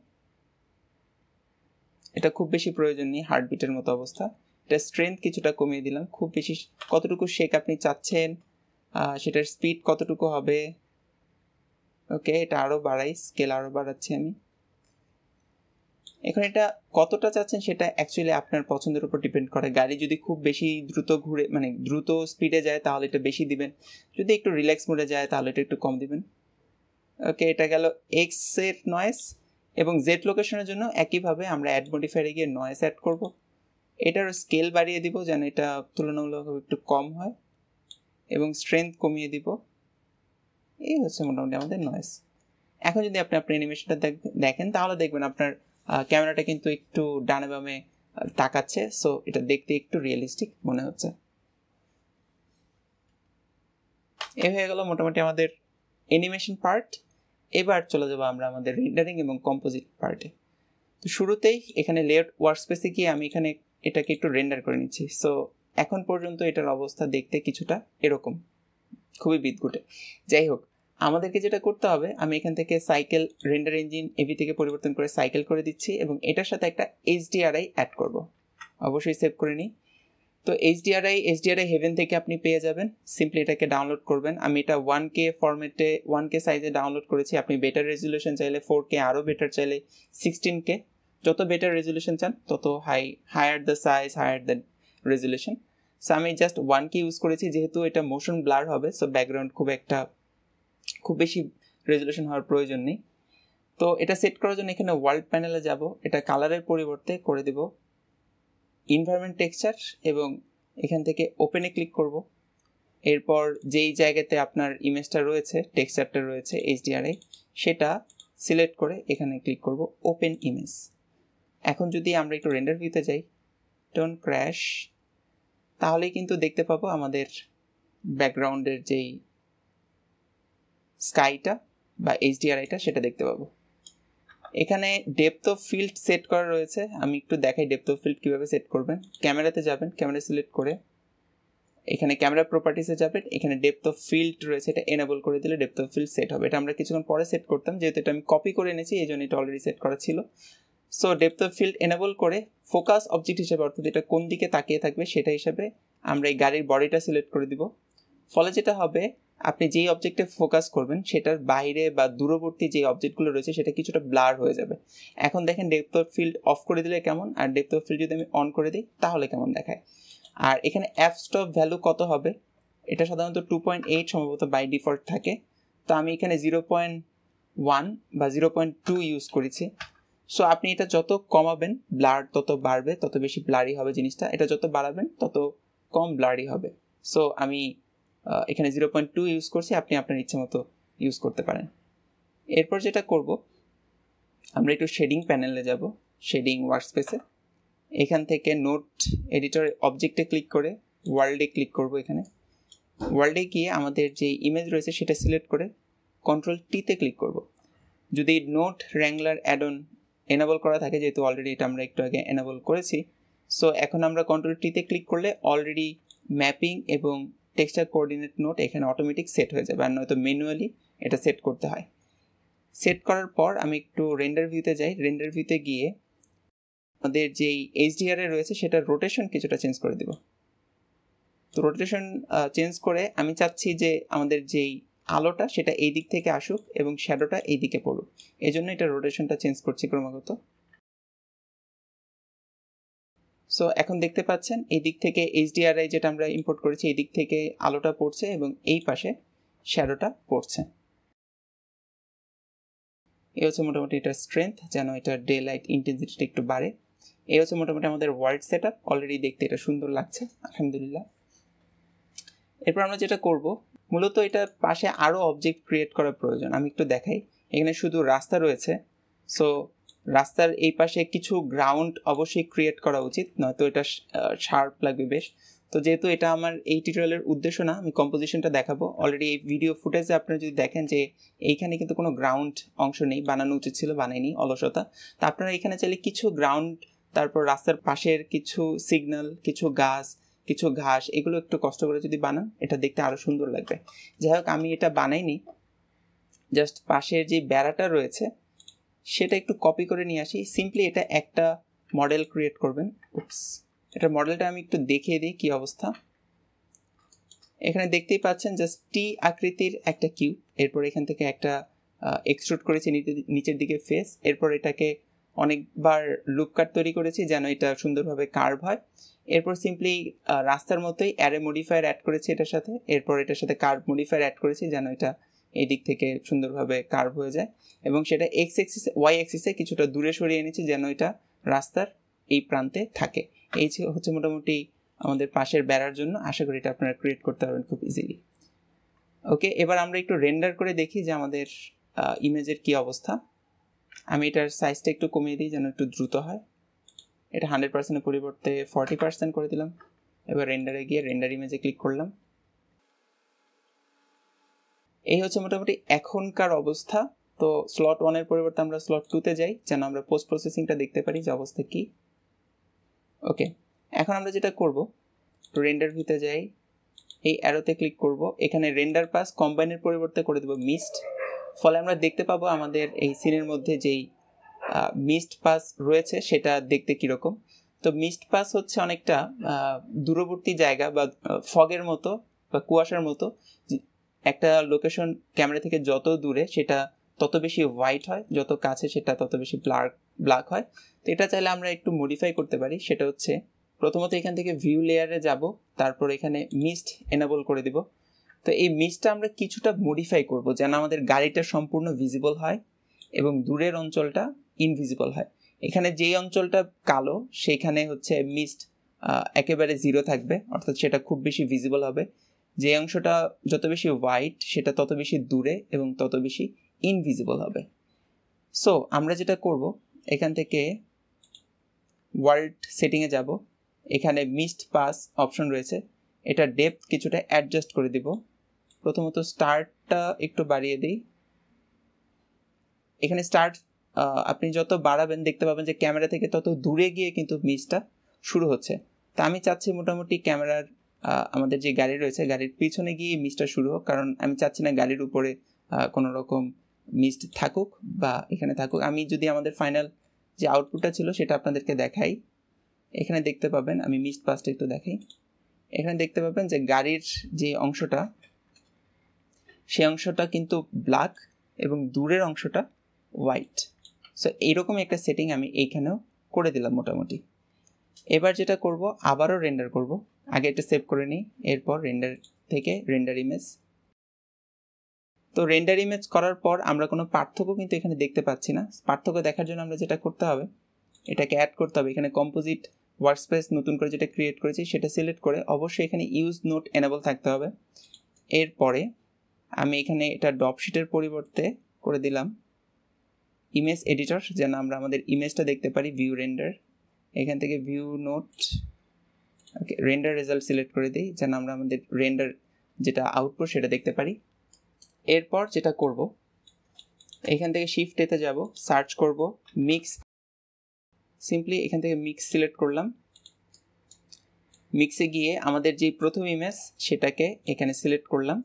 এটা খুব বেশি প্রয়োজন নেই হার্টবিটের মতো অবস্থা। এটা স্ট্রেংথ কিছুটা কমিয়ে দিলাম। খুব বেশি কতটুকু শেক আপনি চাচ্ছেন সেটার স্পিড কতটুকু হবে ওকে এটা আরও বাড়াই স্কেল আরও বাড়াচ্ছি আমি। এখন এটা কতটা চাচ্ছেন সেটা অ্যাকচুয়ালি আপনার পছন্দের উপর ডিপেন্ড করে। গাড়ি যদি খুব বেশি দ্রুত ঘুরে মানে দ্রুত স্পিডে যায়, তাহলে এটা বেশি দিবেন। যদি একটু রিল্যাক্স মোডে যায়, তাহলে এটা একটু কম দিবেন। ওকে এটা গেল এক্সের নয়েস এবং জেড লোকেশনের জন্য একইভাবে আমরা অ্যাড মডিফায়ারে গিয়ে নয়েস অ্যাড করব। এটার স্কেল বাড়িয়ে দিব যেন এটা তুলনামূলকভাবে একটু কম হয় এবং স্ট্রেংথ কমিয়ে দিব। এই হচ্ছে মোটামুটি আমাদের নয়েস এখন যদি আপনি আপনার অ্যানিমেশনটা দেখেন, তাহলে দেখবেন আপনার ক্যামেরাটা কিন্তু একটু ডানে বামে তাকাচ্ছে সো এটা দেখতে একটু রিয়েলিস্টিক মনে হচ্ছে। এ হয়ে গেল মোটামুটি আমাদের অ্যানিমেশন পার্ট এবার চলে যাব আমরা আমাদের রেন্ডারিং এবং কম্পোজিট পার্টে তো শুরুতেই এখানে লেআউট ওয়ার্কস্পেসে গিয়ে আমি এখানে এটাকে একটু রেন্ডার করে নিচ্ছি। সো এখন পর্যন্ত এটার অবস্থা দেখতে কিছুটা এরকম। খুবই বিদঘুটে। যাই হোক আমাদেরকে যেটা করতে হবে, আমি এখান থেকে সাইকেল রেন্ডার ইঞ্জিন এভি থেকে পরিবর্তন করে সাইকেল করে দিচ্ছি এবং এটার সাথে একটা এইচডিআরআই অ্যাড করব। অবশ্যই সেভ করে নিই। তো এইচডিআরআই এইচডিআরআই হেভেন থেকে আপনি পেয়ে যাবেন। সিম্পলি এটাকে ডাউনলোড করবেন। আমি এটা ওয়ান কে ফরম্যাটে ওয়ান কে সাইজে ডাউনলোড করেছি। আপনি বেটার রেজলিউশন চাইলে ফোর কে আরও বেটার চাইলে সিক্সটিন কে যত বেটার রেজলিউশন চান, তত high higher the size higher the resolution so আমি জাস্ট ওয়ান কে ইউজ করেছি, যেহেতু এটা মোশন ব্লার হবে সো ব্যাকগ্রাউন্ড খুব একটা খুব বেশি রেজলিউশন হওয়ার প্রয়োজন নেই। তো এটা সেট করার জন্য এখানে ওয়ার্ল্ড প্যানেলে যাব, এটা কালারের পরিবর্তে করে দেব। ইনভারমেন্ট টেক্সচার এবং এখান থেকে ওপেনে ক্লিক করব। এরপর যেই জায়গাতে আপনার ইমেজটা রয়েছে টেক্সচারটা রয়েছে এইচডিআরআই সেটা সিলেক্ট করে এখানে ক্লিক করব ওপেন ইমেজ এখন যদি আমরা একটু রেন্ডার ভিউতে যাই ডোন্ট ক্র্যাশ তাহলেই কিন্তু দেখতে পাবো আমাদের ব্যাকগ্রাউন্ডের যেই স্কাইটা বা এইচডিআরআইটা সেটা দেখতে পাবো। এখানে ডেপথ অফ ফিল্ড সেট করা রয়েছে। আমি একটু দেখাই ডেপথ অফ ফিল্ড কীভাবে সেট করবেন। ক্যামেরাতে যাবেন, ক্যামেরা সিলেক্ট করে। এখানে ক্যামেরা প্রপার্টিসে যাবেন, এখানে ডেপথ অফ ফিল্ড রয়েছে, এটা এনেবল করে দিলে ডেপথ অফ ফিল্ড সেট হবে। এটা আমরা কিছুক্ষণ পরে সেট করতাম, যেহেতু এটা আমি কপি করে এনেছি, এই জন্য এটা অলরেডি সেট করা ছিল। So depth of field enable করে ফোকাস অবজেক্ট হিসেবে, অর্থাৎ এটা কোন দিকে তাকিয়ে থাকবে সেটা হিসেবে আমরা এই গাড়ির বডিটা সিলেক্ট করে দিব। ফলে যেটা হবে আপনি যেই অবজেক্টে ফোকাস করবেন, সেটার বাইরে বা দূরবর্তী যে অবজেক্টগুলো রয়েছে, সেটা কিছুটা ব্লার হয়ে যাবে। এখন দেখেন ডেপথ অফ ফিল্ড অফ করে দিলে কেমন? আর ডেপথ অফ ফিল্ড যদি আমি অন করে দিই, তাহলে কেমন দেখায়? আর এখানে অ্যাপ স্টপ ভ্যালু কত হবে? এটা সাধারণত টু পয়েন্ট এইট সম্ভবত বাই ডিফল্ট থাকে। তো আমি এখানে জিরো পয়েন্ট ওয়ান বা জিরো পয়েন্ট টু ইউজ করেছি। সো আপনি এটা যত কমাবেন ব্লার তত বাড়বে, তত বেশি ব্লারি হবে জিনিসটা। এটা যত বাড়াবেন, তত কম ব্লারি হবে। সো আমি এখানে জিরো পয়েন্ট টু ইউজ করছি, আপনি আপনার ইচ্ছে মতো ইউজ করতে পারেন। এরপর যেটা করব, আমরা একটু শেডিং প্যানেলে যাব শেডিং ওয়ার্কস্পেসে এখান থেকে নোট এডিটর অবজেক্টে ক্লিক করে ওয়ার্ল্ডে ক্লিক করব এখানে। ওয়ার্ল্ডে গিয়ে আমাদের যে ইমেজ রয়েছে, সেটা সিলেক্ট করে কন্ট্রোল টিতে ক্লিক করব। যদি নোট র্যাংলার অ্যাডন এনাবল করা থাকে, যেহেতু অলরেডি এটা আমরা একটু আগে এনাবল করেছি সো এখন আমরা কন্ট্রোল টিতে ক্লিক করলে অলরেডি ম্যাপিং এবং টেক্সচার কোঅর্ডিনেট নোট এখানে অটোমেটিক সেট হয়ে যাবে আর নয়তো ম্যানুয়ালি এটা সেট করতে হয়। সেট করার পর আমি একটু রেন্ডার ভিউতে যাই। রেন্ডার ভিউতে গিয়ে আমাদের যেই এইচডিআরে রয়েছে সেটা রোটেশন কিছুটা চেঞ্জ করে দেব। তো রোটেশন চেঞ্জ করে আমি চাচ্ছি যে আমাদের যেই আলোটা সেটা এই দিক থেকে আসুক এবং শ্যাডোটা এই দিকে পড়ুক। এই জন্য এটা রোটেশনটা চেঞ্জ করছি ক্রমাগত। সো এখন দেখতে পাচ্ছেন, এই দিক থেকে এইচডিআরআই যেটা আমরা ইম্পোর্ট করেছি, এই দিক থেকে আলোটা পড়ছে এবং এই পাশে শ্যাডোটা পড়ছে। এই হচ্ছে মোটামুটি এটার স্ট্রেংথ যেন এটা ডে লাইট ইন্টেন্সিটিটা একটু বাড়ে। এই হচ্ছে মোটামুটি আমাদের ওয়ার্ল্ড সেট আপ অলরেডি দেখতে এটা সুন্দর লাগছে, আলহামদুলিল্লাহ। এরপর আমরা যেটা করব, মূলত এটার পাশে আরও অবজেক্ট ক্রিয়েট করার প্রয়োজন, আমি একটু দেখাই। এখানে শুধু রাস্তা রয়েছে সো রাস্তার এই পাশে কিছু গ্রাউন্ড অবশ্যই ক্রিয়েট করা উচিত, নয়তো এটা শার্প লাগবে বেশ। তো যেহেতু এটা আমার এই টিউটোরিয়ালের উদ্দেশ্য না, আমি কম্পোজিশনটা দেখাবো। অলরেডি এই ভিডিও ফুটেজে আপনারা যদি দেখেন যে এইখানে কিন্তু কোনো গ্রাউন্ড অংশ নেই, বানানো উচিত ছিল, বানায়নি, অলসতা। তো আপনারা এখানে চাইলে কিছু গ্রাউন্ড তারপর রাস্তার পাশের কিছু সিগন্যাল কিছু গাছ, কিছু ঘাস, এগুলো একটু কষ্ট করে যদি বানান, এটা দেখতে আরও সুন্দর লাগবে। যাই হোক, আমি এটা বানাইনি। জাস্ট পাশের যে বেড়াটা রয়েছে সেটা একটু কপি করে নিয়ে আসি। সিম্পলি এটা একটা মডেল ক্রিয়েট করবেন। উপস এটা মডেলটা আমি একটু দেখিয়ে দিই কী অবস্থা। এখানে দেখতেই পাচ্ছেন জাস্ট টি আকৃতির একটা কিউব এরপর এখান থেকে একটা এক্সট্রুড করেছি নিচের দিকে ফেস এরপর এটাকে অনেকবার লুপ কাট তৈরি করেছি যেন এটা সুন্দরভাবে কার্ভ হয়। এরপর সিম্পলি রাস্তার মতোই অ্যারে মডিফায়ার অ্যাড করেছি এটার সাথে। এরপর এটার সাথে কার্ভ মডিফায়ার অ্যাড করেছি যেন এটা এই দিক থেকে সুন্দরভাবে কার্ভ হয়ে যায় এবং সেটা এক্স এক্সিসে ওয়াই এক্সিসে কিছুটা দূরে সরিয়ে এনেছি যেন এটা রাস্তার এই প্রান্তে থাকে। এই হচ্ছে মোটামুটি আমাদের পাশের বেড়ার জন্য। আশা করি এটা আপনারা ক্রিয়েট করতে পারবেন খুব ইজিলি ওকে এবার আমরা একটু রেন্ডার করে দেখি যে আমাদের ইমেজের কি অবস্থা। আমি এটার সাইজটা একটু কমিয়ে দিই যেন একটু দ্রুত হয়। এটা হান্ড্রেড পার্সেন্টের পরিবর্তে ফর্টি পার্সেন্ট করে দিলাম। এবার রেন্ডারে গিয়ে রেন্ডার ইমেজে ক্লিক করলাম। এই হচ্ছে মোটামুটি এখনকার অবস্থা। তো স্লট ওয়ানের পরিবর্তে আমরা স্লট টুতে যাই, যেন আমরা পোস্ট প্রসেসিংটা দেখতে পারি যে অবস্থা কী। ওকে এখন আমরা যেটা করব রেন্ডার ভিতে যাই, এই অ্যারোতে ক্লিক করব, এখানে রেন্ডার পাস কম্বাইনের পরিবর্তে করে দেবো মিস্ট ফলে আমরা দেখতে পাবো আমাদের এই সিনের মধ্যে যেই মিস্ট পাস রয়েছে সেটা দেখতে কীরকম। তো মিস্ট পাস হচ্ছে অনেকটা দূরবর্তী জায়গা বা ফগের মতো বা কুয়াশার মতো একটা লোকেশন ক্যামেরা থেকে যত দূরে সেটা তত বেশি হোয়াইট হয়, যত কাছে সেটা তত বেশি ব্লাক ব্ল্যাক হয়। তো এটা চাইলে আমরা একটু মডিফাই করতে পারি। সেটা হচ্ছে, প্রথমত এখান থেকে ভিউ লেয়ারে যাব, তারপর এখানে মিস্ট এনাবল করে দিব। তো এই মিস্টটা আমরা কিছুটা মডিফাই করব যেন আমাদের গাড়িটা সম্পূর্ণ ভিজিবল হয় এবং দূরের অঞ্চলটা ইনভিজিবল হয়। এখানে যেই অঞ্চলটা কালো সেইখানে হচ্ছে মিস্ট একেবারে জিরো থাকবে, অর্থাৎ সেটা খুব বেশি ভিজিবল হবে। যে অংশটা যত বেশি হোয়াইট সেটা তত বেশি দূরে এবং তত বেশি ইনভিজিবল হবে। সো আমরা যেটা করব, এখান থেকে ওয়ার্ল্ড সেটিংয়ে যাব। এখানে মিসড পাস অপশন রয়েছে। এটা ডেপথ কিছুটা অ্যাডজাস্ট করে দিব। প্রথমত স্টার্টটা একটু বাড়িয়ে দিই। এখানে স্টার্ট আপনি যত বাড়াবেন, দেখতে পাবেন যে ক্যামেরা থেকে তত দূরে গিয়ে কিন্তু মিসটা শুরু হচ্ছে। তা আমি চাচ্ছি মোটামুটি ক্যামেরার আমাদের যে গাড়ি রয়েছে, গাড়ির পিছনে গিয়ে মিসটা শুরু হোক, কারণ আমি চাচ্ছি না গাড়ির উপরে কোনো রকম মিস্ট থাকুক বা এখানে থাকুক। আমি যদি আমাদের ফাইনাল যে আউটপুটটা ছিল সেটা আপনাদেরকে দেখাই। এখানে দেখতে পাবেন, আমি মিস্ট পাসটা একটু দেখাই। এখানে দেখতে পাবেন যে গাড়ির যে অংশটা সেই অংশটা কিন্তু ব্ল্যাক এবং দূরের অংশটা হোয়াইট সো এইরকম একটা সেটিং আমি এইখানেও করে দিলাম মোটামুটি। এবার যেটা করব, আবারও রেন্ডার করব। আগে এটা সেভ করে নিই, এরপর রেন্ডার থেকে রেন্ডার ইমেজ তো রেন্ডার ইমেজ করার পর আমরা কোনো পার্থক্য কিন্তু এখানে দেখতে পাচ্ছি না। পার্থক্য দেখার জন্য আমরা যেটা করতে হবে, এটাকে অ্যাড করতে হবে। এখানে কম্পোজিট ওয়ার্কস্পেস নতুন করে যেটা ক্রিয়েট করেছি, সেটা সিলেক্ট করে অবশ্যই এখানে ইউজ নোট এনেবল থাকতে হবে। এরপরে আমি এখানে এটা ডপশিটের পরিবর্তে করে দিলাম। ইমেজ এডিটর যেন আমরা আমাদের ইমেজটা দেখতে পারি ভিউ রেন্ডার এখান থেকে view node okay render result select করে দিই, যেন আমরা আমাদের রেন্ডার যেটা আউটপুট সেটা দেখতে পারি। এরপর যেটা করব, এখান থেকে শিফট এতে যাব সার্চ করব মিক্স সিম্পলি এখান থেকে মিক্স সিলেক্ট করলাম। মিক্সে গিয়ে আমাদের যে প্রথম ইমেজ সেটাকে এখানে সিলেক্ট করলাম।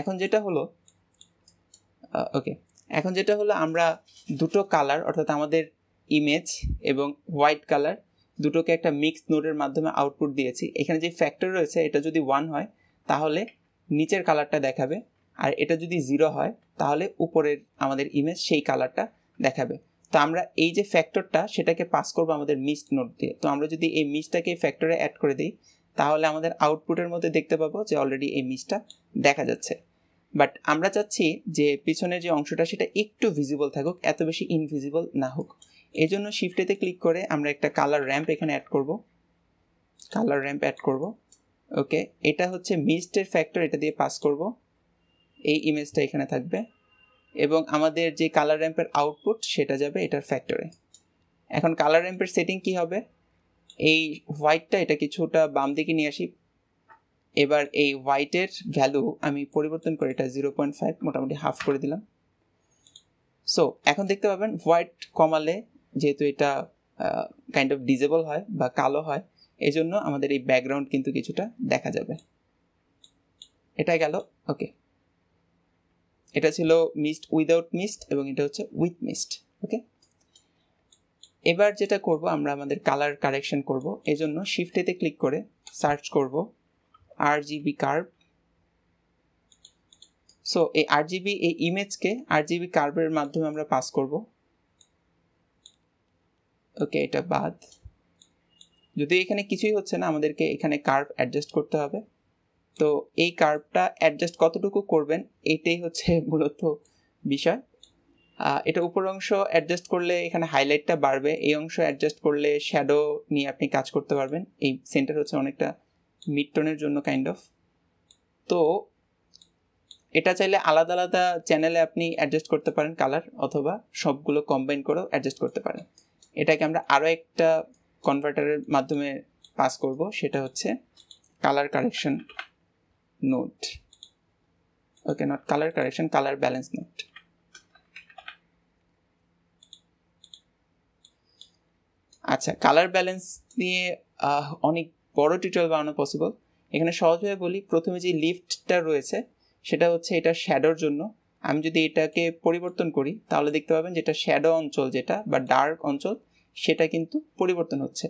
এখন যেটা হলো ওকে এখন যেটা হলো আমরা দুটো কালার অর্থাৎ আমাদের ইমেজ এবং হোয়াইট কালার দুটোকে একটা মিক্সড নোটের মাধ্যমে আউটপুট দিয়েছি। এখানে যে ফ্যাক্টর রয়েছে, এটা যদি ওয়ান হয়, তাহলে নিচের কালারটা দেখাবে। আর এটা যদি জিরো হয়, তাহলে উপরের আমাদের ইমেজ সেই কালারটা দেখাবে। তো আমরা এই যে ফ্যাক্টরটা সেটাকে পাস করব আমাদের মিস্ট নোট দিয়ে। তো আমরা যদি এই মিসটাকে ফ্যাক্টরে অ্যাড করে দিই, তাহলে আমাদের আউটপুটের মধ্যে দেখতে পাবো যে অলরেডি এই মিসটা দেখা যাচ্ছে। বাট আমরা চাচ্ছি যে পিছনের যে অংশটা, সেটা একটু ভিজিবল থাকুক, এত বেশি ইনভিজিবল না হোক। এই জন্য শিফটেতে ক্লিক করে আমরা একটা কালার র্যাম্প এখানে অ্যাড করব। কালার র্যাম্প অ্যাড করব। ওকে এটা হচ্ছে মিস্টের ফ্যাক্টর এটা দিয়ে পাস করব। এই ইমেজটা এখানে থাকবে। এবং আমাদের যে কালার র্যাম্পের আউটপুট সেটা যাবে এটার ফ্যাক্টরে এখন কালার র্যাম্পের সেটিং কি হবে? এই হোয়াইটটা এটা কিছুটা বাম দিকে নিয়ে আসি। এবার এই হোয়াইটের ভ্যালু আমি পরিবর্তন করে এটা জিরো পয়েন্ট ফাইভ মোটামুটি হাফ করে দিলাম। সো এখন দেখতে পাবেন হোয়াইট কমালে যেহেতু এটা কাইন্ড অফ ডিজেবল হয় বা কালো হয় এই জন্য আমাদের এই ব্যাকগ্রাউন্ড কিন্তু কিছুটা দেখা যাবে। এটা গেল ওকে এটা ছিল মিস্ট উইদাউট মিস্ট এবং এটা হচ্ছে উইথ মিস্ট ওকে এবার যেটা করব, আমরা আমাদের কালার কারেকশন করব। এজন্য শিফটেতে ক্লিক করে সার্চ করব আর জিবি কার্ভ সো এই আর জিবি এই ইমেজকে আর জিবি কার্ভের মাধ্যমে আমরা পাস করব। ওকে, এটা বাদ। যদি এখানে কিছুই হচ্ছে না, আমাদেরকে এখানে কার্ভ অ্যাডজাস্ট করতে হবে। তো এই কার্ভটা অ্যাডজাস্ট কতটুকু করবেন, এটাই হচ্ছে [LAUGHS] মূলত বিষয়। এটা উপর অংশ অ্যাডজাস্ট করলে এখানে হাইলাইটটা বাড়বে, এই অংশ অ্যাডজাস্ট করলে শ্যাডো নিয়ে আপনি কাজ করতে পারবেন। এই সেন্টার হচ্ছে অনেকটা মিড টোনের জন্য কাইন্ড অফ তো এটা চাইলে আলাদা আলাদা চ্যানেলে আপনি অ্যাডজাস্ট করতে পারেন কালার অথবা সবগুলো কম্বাইন করেও অ্যাডজাস্ট করতে পারেন। এটাকে আমরা আরও একটা কনভার্টারের মাধ্যমে পাস করব, সেটা হচ্ছে colour correction node okay not colour correction colour balance node আচ্ছা কালার ব্যালেন্স নিয়ে অনেক বড় টিউটোরিয়াল বানানো পসিবল এখানে সহজভাবে বলি, প্রথমে যে লিফটটা রয়েছে, সেটা হচ্ছে এটা শ্যাডোর জন্য। আমি যদি এটাকে পরিবর্তন করি, তাহলে দেখতে পাবেন যেটা শ্যাডো অঞ্চল যেটা, বা ডার্ক অঞ্চল সেটা কিন্তু পরিবর্তন হচ্ছে।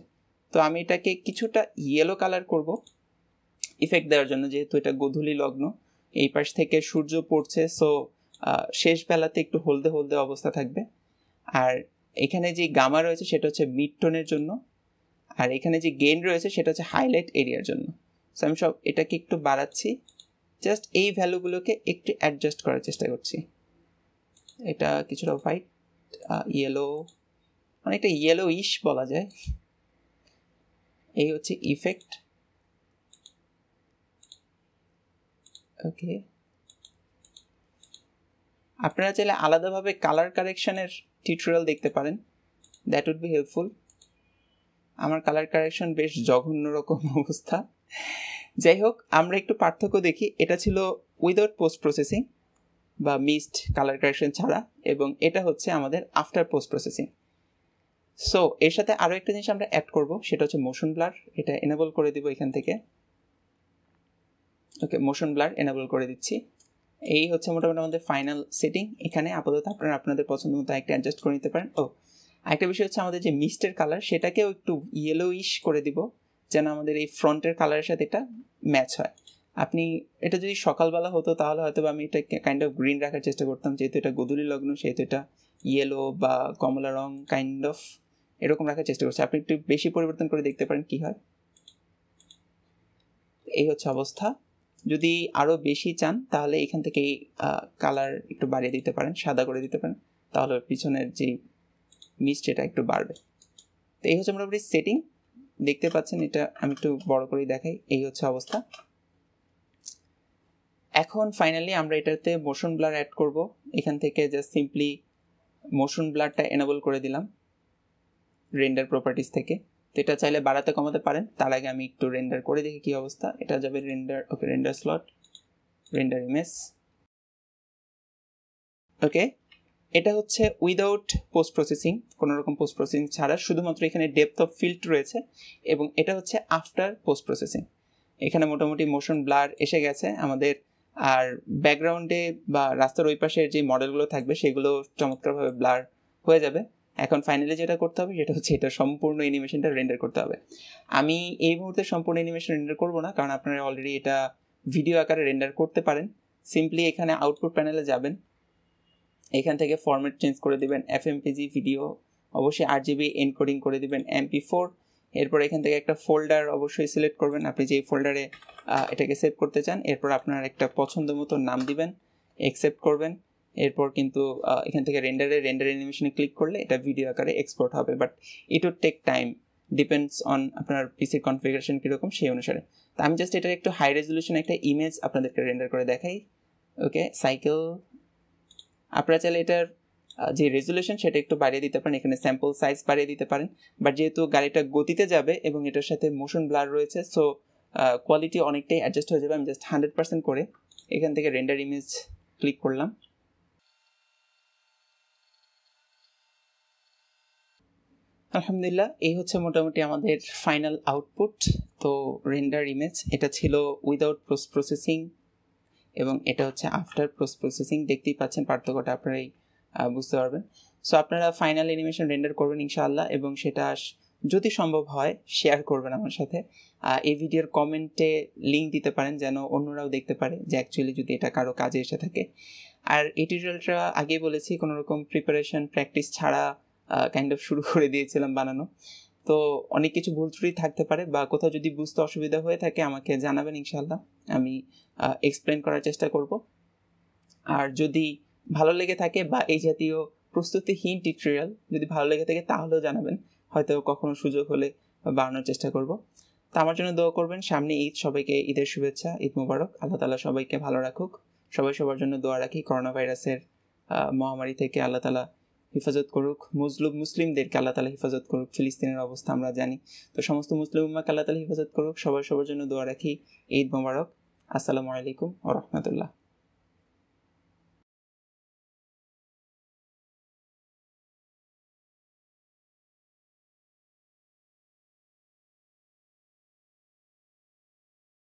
তো আমি এটাকে কিছুটা ইয়েলো কালার করব। ইফেক্ট দেওয়ার জন্য যেহেতু এটা গধূলি লগ্ন, এই পাশ থেকে সূর্য পড়ছে সো শেষ বেলাতে একটু হলদে হলদে অবস্থা থাকবে। আর এখানে যে গামা রয়েছে সেটা হচ্ছে মিড টোনের জন্য। আর এখানে যে গেন রয়েছে সেটা হচ্ছে হাইলাইট এরিয়ার জন্য। সো আমি সব এটাকে একটু বাড়াচ্ছি। জাস্ট এই ভ্যালুগুলোকে একটু অ্যাডজাস্ট করার চেষ্টা করছি। এটা কিছুটা হোয়াইট ইয়েলো অনেকটা ইয়েলো ইশ বলা যায়। এই হচ্ছে ইফেক্ট ওকে আপনারা চাইলে আলাদাভাবে কালার কারেকশনের টিউটোরিয়াল দেখতে পারেন। দ্যাট উড বি হেল্পফুল আমার কালার কারেকশন বেশ জঘন্য রকম অবস্থা। যাই হোক, আমরা একটু পার্থক্য দেখি। এটা ছিল উইদাউট পোস্ট প্রসেসিং বা মিসড কালার কারেকশন ছাড়া এবং এটা হচ্ছে আমাদের আফটার পোস্ট প্রসেসিং সো এর সাথে আরও একটা জিনিস আমরা অ্যাড করব, সেটা হচ্ছে মোশন ব্লার এটা এনেবল করে দিব এখান থেকে। ওকে মোশন ব্লার এনেবল করে দিচ্ছি। এই হচ্ছে মোটামুটি আমাদের ফাইনাল সেটিং এখানে আপাতত আপনারা আপনাদের পছন্দ মতো একটা অ্যাডজাস্ট করে নিতে পারেন। ও আরেকটা বিষয় হচ্ছে আমাদের যে মিস্টের কালার সেটাকেও একটু ইয়েলো ইশ করে দিব, যেন আমাদের এই ফ্রন্টের কালারের সাথে এটা ম্যাচ হয়। আপনি, এটা যদি সকালবেলা হতো, তাহলে হয়তো আমি এটা কাইন্ড অফ গ্রিন রাখার চেষ্টা করতাম, যেহেতু এটা গধূলি লগ্ন, সেহেতু এটা ইয়েলো বা কমলা রং কাইন্ড অফ এরকম রাখার চেষ্টা করছি। আপনি একটু বেশি পরিবর্তন করে দেখতে পারেন কি হয়। এই হচ্ছে অবস্থা। যদি আরও বেশি চান, তাহলে এখান থেকে কালার একটু বাড়িয়ে দিতে পারেন, সাদা করে দিতে পারেন। তাহলে পিছনের যে মিস্ট এটা একটু বাড়বে। তো এই হচ্ছে মোটামুটি সেটিং দেখতে পাচ্ছেন, এটা আমি একটু বড় করেই দেখাই। এই হচ্ছে অবস্থা। এখন ফাইনালি আমরা এটাতে মোশন ব্লার অ্যাড করব। এখান থেকে জাস্ট সিম্পলি মোশন ব্লারটা এনেবল করে দিলাম। রেন্ডার প্রপার্টিস থেকে। তো এটা চাইলে বাড়াতে কমাতে পারেন। তার আগে আমি একটু রেন্ডার করে দেখি কী অবস্থা। এটা যাবে render okay render slot render image okay এটা হচ্ছে উইদাউট পোস্ট প্রসেসিং কোনো রকম পোস্ট প্রসেসিং ছাড়া। শুধুমাত্র এখানে ডেপথ অফ ফিল্ড রয়েছে এবং এটা হচ্ছে আফটার পোস্ট প্রসেসিং এখানে মোটামুটি মোশন ব্লার এসে গেছে। আমাদের আর ব্যাকগ্রাউন্ডে বা রাস্তার ওই পাশের যে মডেলগুলো থাকবে, সেগুলো চমৎকারভাবে ব্লার হয়ে যাবে। এখন ফাইনালি যেটা করতে হবে সেটা হচ্ছে এটা সম্পূর্ণ অ্যানিমেশনটা রেন্ডার করতে হবে। আমি এই মুহূর্তে সম্পূর্ণ অ্যানিমেশন রেন্ডার করব না, কারণ আপনারা অলরেডি এটা ভিডিও আকারে রেন্ডার করতে পারেন। সিম্পলি এখানে আউটপুট প্যানেলে যাবেন। এখান থেকে ফরম্যাট চেঞ্জ করে দেবেন এফ ভিডিও অবশ্যই আট জিবি এনকোডিং করে দেবেন এমপি ফোর এরপর এখান থেকে একটা ফোল্ডার অবশ্যই সিলেক্ট করবেন। আপনি যেই ফোল্ডারে এটাকে সেভ করতে চান, এরপর আপনার একটা পছন্দ মতো নাম দিবেন অ্যাকসেপ্ট করবেন। এরপর কিন্তু এখান থেকে রেন্ডারে রেন্ডার অ্যানিমেশনে ক্লিক করলে এটা ভিডিও আকারে এক্সপোর্ট হবে। But it would take time depends on আপনার পিসির কনফিগারেশন কীরকম সেই অনুসারে। তো আমি জাস্ট এটার একটু হাই রেজলিউশন একটা ইমেজ আপনাদেরকে রেন্ডার করে দেখাই। ওকে সাইকেল আপনারা চাইলে এটার যে রেজুলেশন সেটা একটু বাড়িয়ে দিতে পারেন। এখানে স্যাম্পল সাইজ বাড়িয়ে দিতে পারেন। বাট যেহেতু গাড়িটা গতিতে যাবে এবং এটার সাথে মোশন ব্লার রয়েছে সো কোয়ালিটি অনেকটাই অ্যাডজাস্ট হয়ে যাবে। আমি জাস্ট হান্ড্রেড পার্সেন্ট করে এখান থেকে রেন্ডার ইমেজ ক্লিক করলাম। আলহামদুলিল্লাহ, এই হচ্ছে মোটামুটি আমাদের ফাইনাল আউটপুট তো রেন্ডার ইমেজ এটা ছিল উইদাউট পোস্ট প্রসেসিং এবং এটা হচ্ছে আফটার পোস্ট প্রসেসিং দেখতেই পাচ্ছেন পার্থক্যটা আপনারাই বুঝতে পারবেন। সো আপনারা ফাইনাল অ্যানিমেশন রেন্ডার করবেন ইনশাআল্লাহ এবং সেটা যদি সম্ভব হয় শেয়ার করবেন আমার সাথে। এই ভিডিওর কমেন্টে লিঙ্ক দিতে পারেন যেন অন্যরাও দেখতে পারে যে অ্যাকচুয়ালি যদি এটা কারও কাজে এসে থাকে। আর এই টিউটোরিয়ালটা আগে বলেছি কোনো রকম প্রিপারেশন প্র্যাকটিস ছাড়া কাইন্ড অফ শুরু করে দিয়েছিলাম বানানো। তো অনেক কিছু ভুল ত্রুটি থাকতে পারে বা কোথাও যদি বুঝতে অসুবিধা হয়ে থাকে আমাকে জানাবেন ইনশাল্লাহ আমি এক্সপ্লেন করার চেষ্টা করব। আর যদি ভালো লেগে থাকে বা এই জাতীয় প্রস্তুতিহীন টিউটোরিয়াল যদি ভালো লেগে থাকে তাহলেও জানাবেন। হয়তো কখনো সুযোগ হলে বাড়ানোর চেষ্টা করব। তো আমার জন্য দোয়া করবেন, সামনে ঈদ, সবাইকে ঈদের শুভেচ্ছা, ঈদ মুবারক। আল্লাহ তালা সবাইকে ভালো রাখুক। সবাই সবার জন্য দোয়া রাখি করোনা ভাইরাসের মহামারী থেকে আল্লাহ তালা হেফাজত করুক, মুসলিম মুসলিমদেরকে আল্লাহ তালা হেফাজত করুক, ফিলিস্তিনের অবস্থা আমরা জানি। তো সমস্ত মুসলিম উম্মাকে আল্লাহ তালা হেফাজত করুক, সবার সবার জন্য দোয়া রাখি, ঈদ মোবারক। আসসালামু আলাইকুম ও রহমতুল্লাহ।